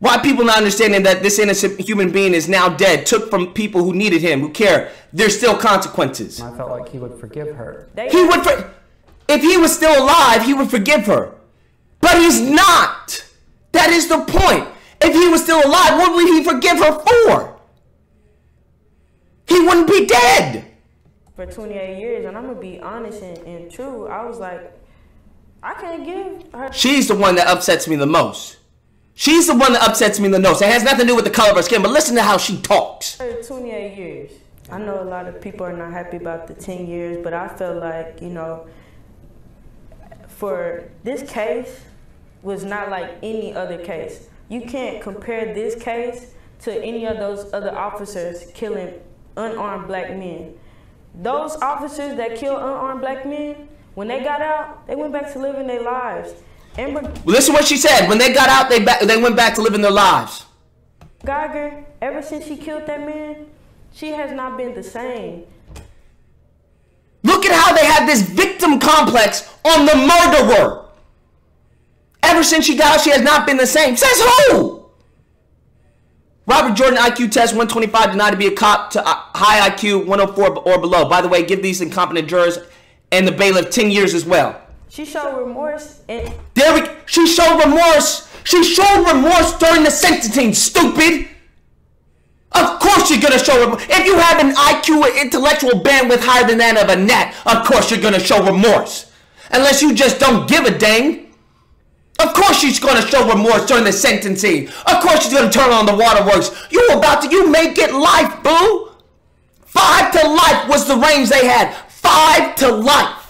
Why people not understanding that this innocent human being is now dead, took from people who needed him, who care. There's still consequences. I felt like he would forgive her. He would, for- if he was still alive, he would forgive her. But he's not. That is the point. If he was still alive, what would he forgive her for? He wouldn't be dead. For 28 years, and I'm gonna be honest and, and true, I was like, I can't give her. She's the one that upsets me the most. She's the one that upsets me the most. It has nothing to do with the color of her skin, but listen to how she talks. 28 years. I know a lot of people are not happy about the 10 years, but I feel like, you know, for this case was not like any other case. You can't compare this case to any of those other officers killing unarmed black men. Those officers that killed unarmed black men, when they got out, they went back to living their lives. Amber Well, listen what she said. When they got out, they back, they went back to living their lives. Guyger, ever since she killed that man, she has not been the same. Look at how they have this victim complex on the murderer. Ever since she got out, she has not been the same. Says who? Robert Jordan IQ test 125 denied to be a cop to uh, high IQ 104 or below. By the way, give these incompetent jurors and the bailiff 10 years as well. She showed remorse and there we she showed remorse. She showed remorse during the sentencing, stupid. Of course you're gonna show remorse. If you have an IQ or intellectual bandwidth higher than that of a gnat, of course you're gonna show remorse. Unless you just don't give a dang. Of course she's gonna show remorse during the sentencing. Of course she's gonna turn on the waterworks. You about to you make it life, boo. Five to life was the range they had. Five to life.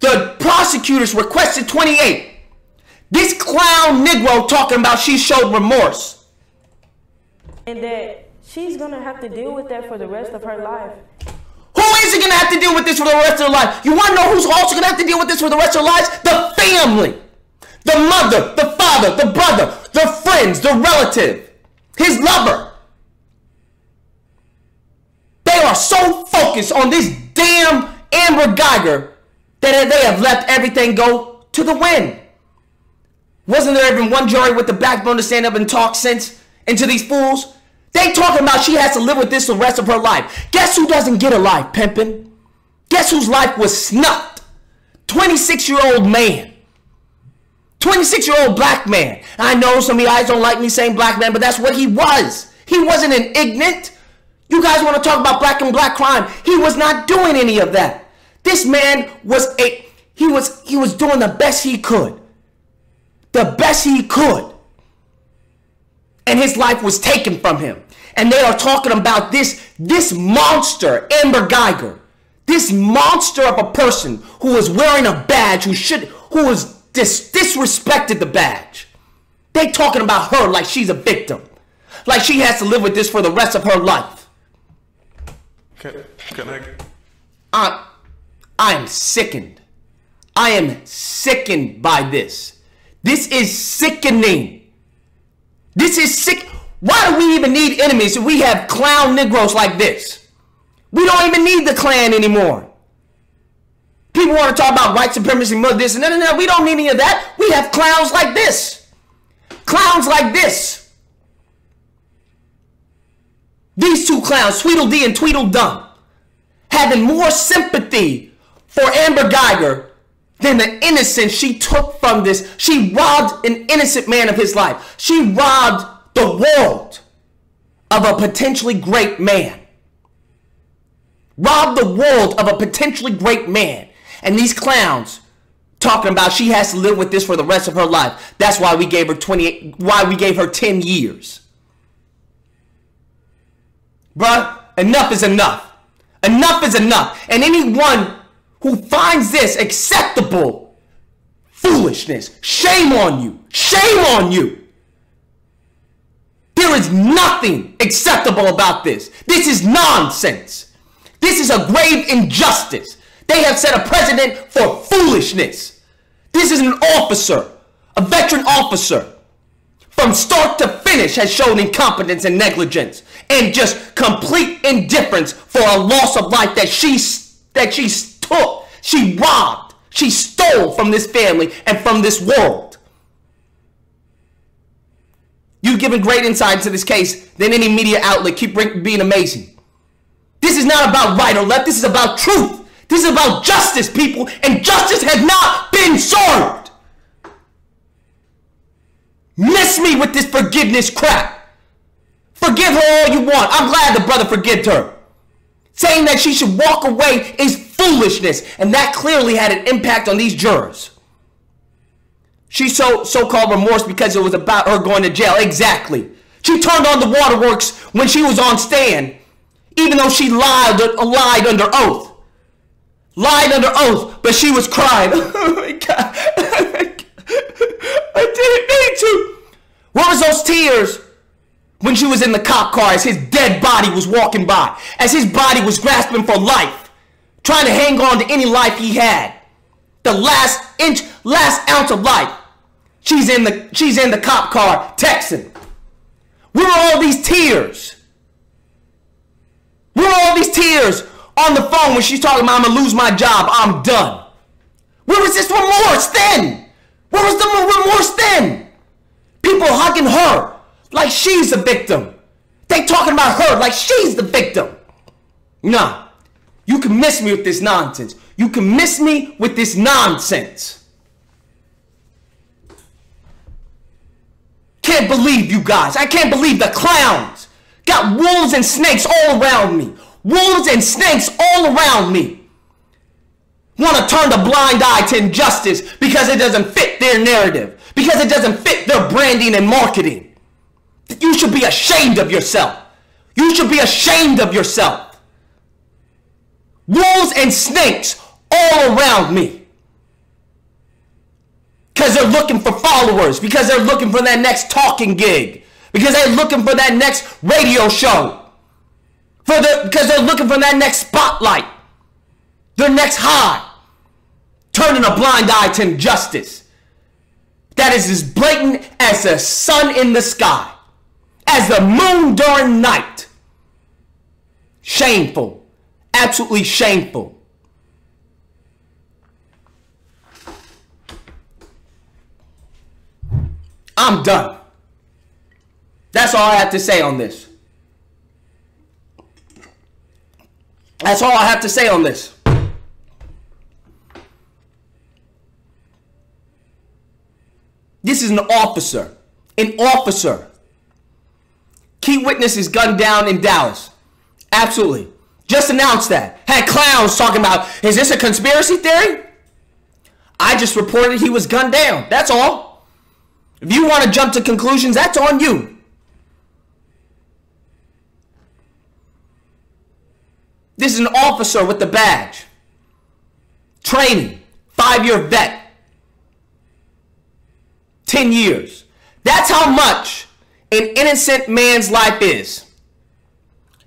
The prosecutors requested 28. This clown Negro talking about she showed remorse. and that she's gonna have to deal with that for the rest of her life. Who isn't gonna have to deal with this for the rest of their life? You wanna know who's also gonna have to deal with this for the rest of their lives? The family. The mother, the father, the brother, the friends, the relative, his lover. They are so focused on this damn Amber Guyger that they have left everything go to the wind. Wasn't there even one jury with the backbone to stand up and talk sense into these fools? They talking about she has to live with this the rest of her life. Guess who doesn't get a life, pimpin'? Guess whose life was snuffed? 26 year old man. 26 year old black man. I know some of you guys don't like me saying black man, but that's what he was. He wasn't an ignorant. You guys want to talk about black and black crime? He was not doing any of that. This man was a he was he was doing the best he could. the best he could. And his life was taken from him. And they are talking about this, this monster, Amber Guyger, this monster of a person who was wearing a badge, who should, who was dis- disrespected the badge. They talking about her like she's a victim, like she has to live with this for the rest of her life. Can, can I? I, I am sickened. I am sickened by this. This is sickening. This is sick. Why do we even need enemies if we have clown Negroes like this? We don't even need the Klan anymore. People want to talk about white supremacy, mother this, and no, no, no. We don't need any of that. We have clowns like this. Clowns like this. These two clowns, Tweedledee and Tweedledum, having more sympathy for Amber Guyger than the innocence she took from this. She robbed an innocent man of his life. She robbed the world of a potentially great man. Robbed the world of a potentially great man. And these clowns talking about she has to live with this for the rest of her life. That's why we gave her 28 why we gave her 10 years. Bruh, enough is enough. Enough is enough. And anyone who finds this acceptable foolishness, shame on you. Shame on you. There is nothing acceptable about this. This is nonsense. This is a grave injustice. They have set a precedent for foolishness. This is an officer, a veteran officer, from start to finish has shown incompetence and negligence and just complete indifference for a loss of life that she that she took, she robbed, she stole from this family and from this world. You've given great insight into this case than any media outlet. Keep being amazing. This is not about right or left. This is about truth. This is about justice, people, and justice has not been served. Miss me with this forgiveness crap. Forgive her all you want. I'm glad the brother forgived her. Saying that she should walk away is foolishness, and that clearly had an impact on these jurors. She so so-called remorse because it was about her going to jail. Exactly. She turned on the waterworks when she was on stand, even though she lied, lied under oath lied under oath, but she was crying. (laughs) oh my God. (laughs) I didn't mean to. What was those tears when she was in the cop car as his dead body was walking by, as his body was grasping for life, trying to hang on to any life he had. The last inch, last ounce of life. She's in the she's in the cop car texting. Where are all these tears? Where are all these tears on the phone when she's talking about I'm gonna lose my job, I'm done. Where was this remorse then? Where was the remorse then? People hugging her like she's the victim. They talking about her like she's the victim. Nah, you can miss me with this nonsense. You can miss me with this nonsense. Can't believe you guys. I can't believe the clowns. Got wolves and snakes all around me wolves and snakes all around me want to turn a blind eye to injustice because it doesn't fit their narrative, because it doesn't fit their branding and marketing. You should be ashamed of yourself. You should be ashamed of yourself. Wolves and snakes all around me. Because they're looking for followers, because they're looking for that next talking gig, because they're looking for that next radio show. For the because they're looking for that next spotlight, their next high, turning a blind eye to injustice. That is as blatant as the sun in the sky, as the moon during night. Shameful, absolutely shameful. I'm done. That's all I have to say on this. That's all I have to say on this. This is an officer. An officer. Key witness is gunned down in Dallas. Absolutely. Just announced that. Had clowns talking about, is this a conspiracy theory? I just reported he was gunned down. That's all. If you want to jump to conclusions, that's on you. This is an officer with the badge. Training. Five year vet. 10 years. That's how much an innocent man's life is.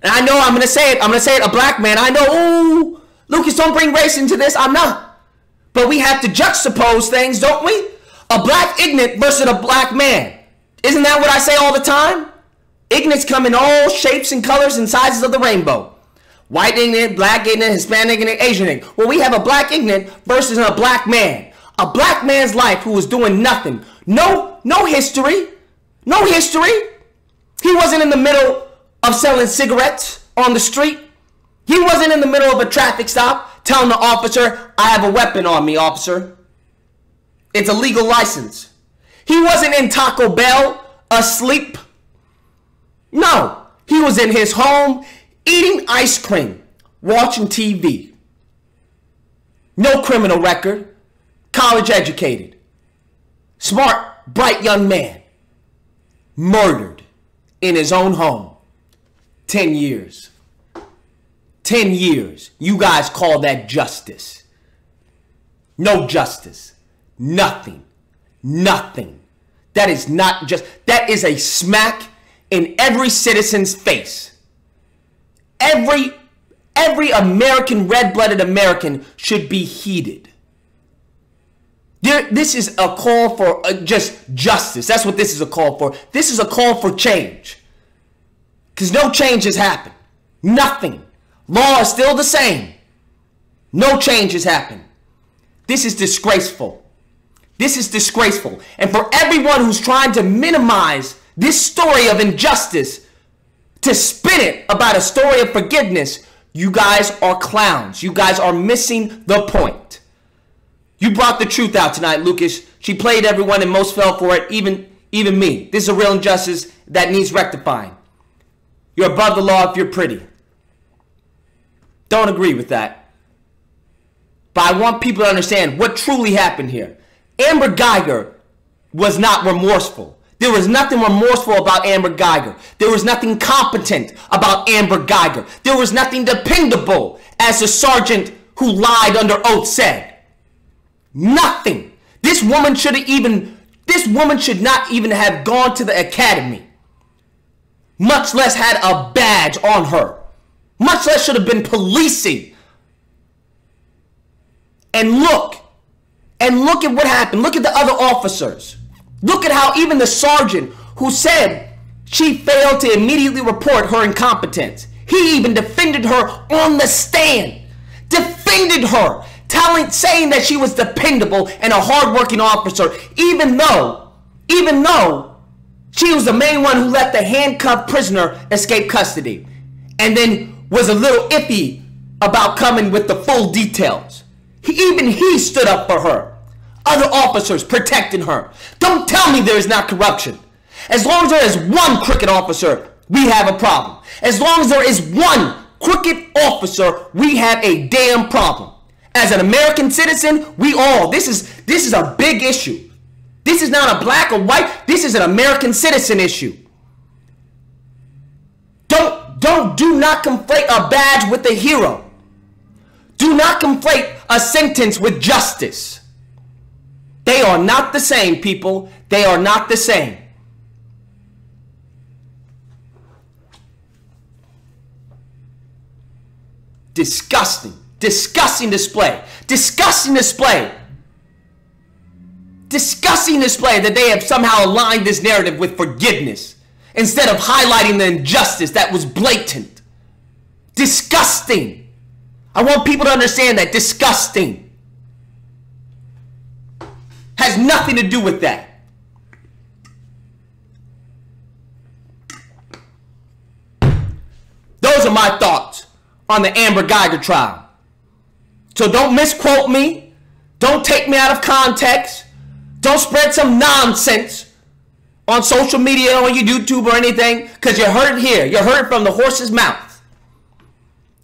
And I know I'm going to say it. I'm going to say it. A black man. I know. Ooh, Lucas, don't bring race into this. I'm not. But we have to juxtapose things, don't we? A black ignorant versus a black man. Isn't that what I say all the time? Ignorants come in all shapes and colors and sizes of the rainbow. White ignorant, black ignorant, Hispanic ignorant, Asian ignorant. Well, we have a black ignorant versus a black man. A black man's life who was doing nothing. No, no history. No history. He wasn't in the middle of selling cigarettes on the street. He wasn't in the middle of a traffic stop telling the officer, I have a weapon on me, officer. It's a legal license. He wasn't in Taco Bell asleep. No, he was in his home eating ice cream, watching TV. No criminal record, college educated, smart, bright young man, murdered in his own home. 10 years. 10 years. You guys call that justice. No justice. Nothing. Nothing. That is not just, that is a smack in every citizen's face. Every, every American, red-blooded American should be heeded. There, this is a call for uh, just justice. That's what this is a call for. This is a call for change. Because no change has happened. Nothing. Law is still the same. No change has happened. This is disgraceful. This is disgraceful. And for everyone who's trying to minimize this story of injustice, to spin it about a story of forgiveness, you guys are clowns. You guys are missing the point. You brought the truth out tonight, Lucas. She played everyone and most fell for it, even, even me. This is a real injustice that needs rectifying. You're above the law if you're pretty. Don't agree with that. But I want people to understand what truly happened here. Amber Guyger was not remorseful. There was nothing remorseful about Amber Guyger. There was nothing competent about Amber Guyger. There was nothing dependable, as the sergeant who lied under oath said. Nothing. This woman should have even, this woman should not even have gone to the academy much less had a badge on her, much less should have been policing. And look, and look at what happened. Look at the other officers. Look at how even the sergeant who said she failed to immediately report her incompetence, he even defended her on the stand. Defended her, telling, saying that she was dependable and a hardworking officer, even though, even though she was the main one who let the handcuffed prisoner escape custody and then was a little iffy about coming with the full details. He, even he stood up for her. Other officers protecting her. Don't tell me there is not corruption. As long as there is one crooked officer, we have a problem. As long as there is one crooked officer, we have a damn problem. As an American citizen, we all, this is, this is a big issue. This is not a black or white. This is an American citizen issue. Don't, don't, do not conflate a badge with a hero. Do not conflate a sentence with justice. They are not the same, people. They are not the same. Disgusting. Disgusting display. Disgusting display disgusting display that they have somehow aligned this narrative with forgiveness instead of highlighting the injustice that was blatant. Disgusting. I want people to understand that disgusting has nothing to do with that. Those are my thoughts on the Amber Guyger trial. So don't misquote me. Don't take me out of context. Don't spread some nonsense on social media, or on your YouTube or anything, because you heard here. You heard from the horse's mouth.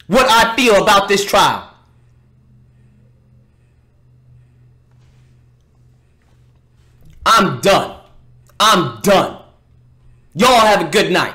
What I feel about this trial. I'm done. I'm done. Y'all have a good night.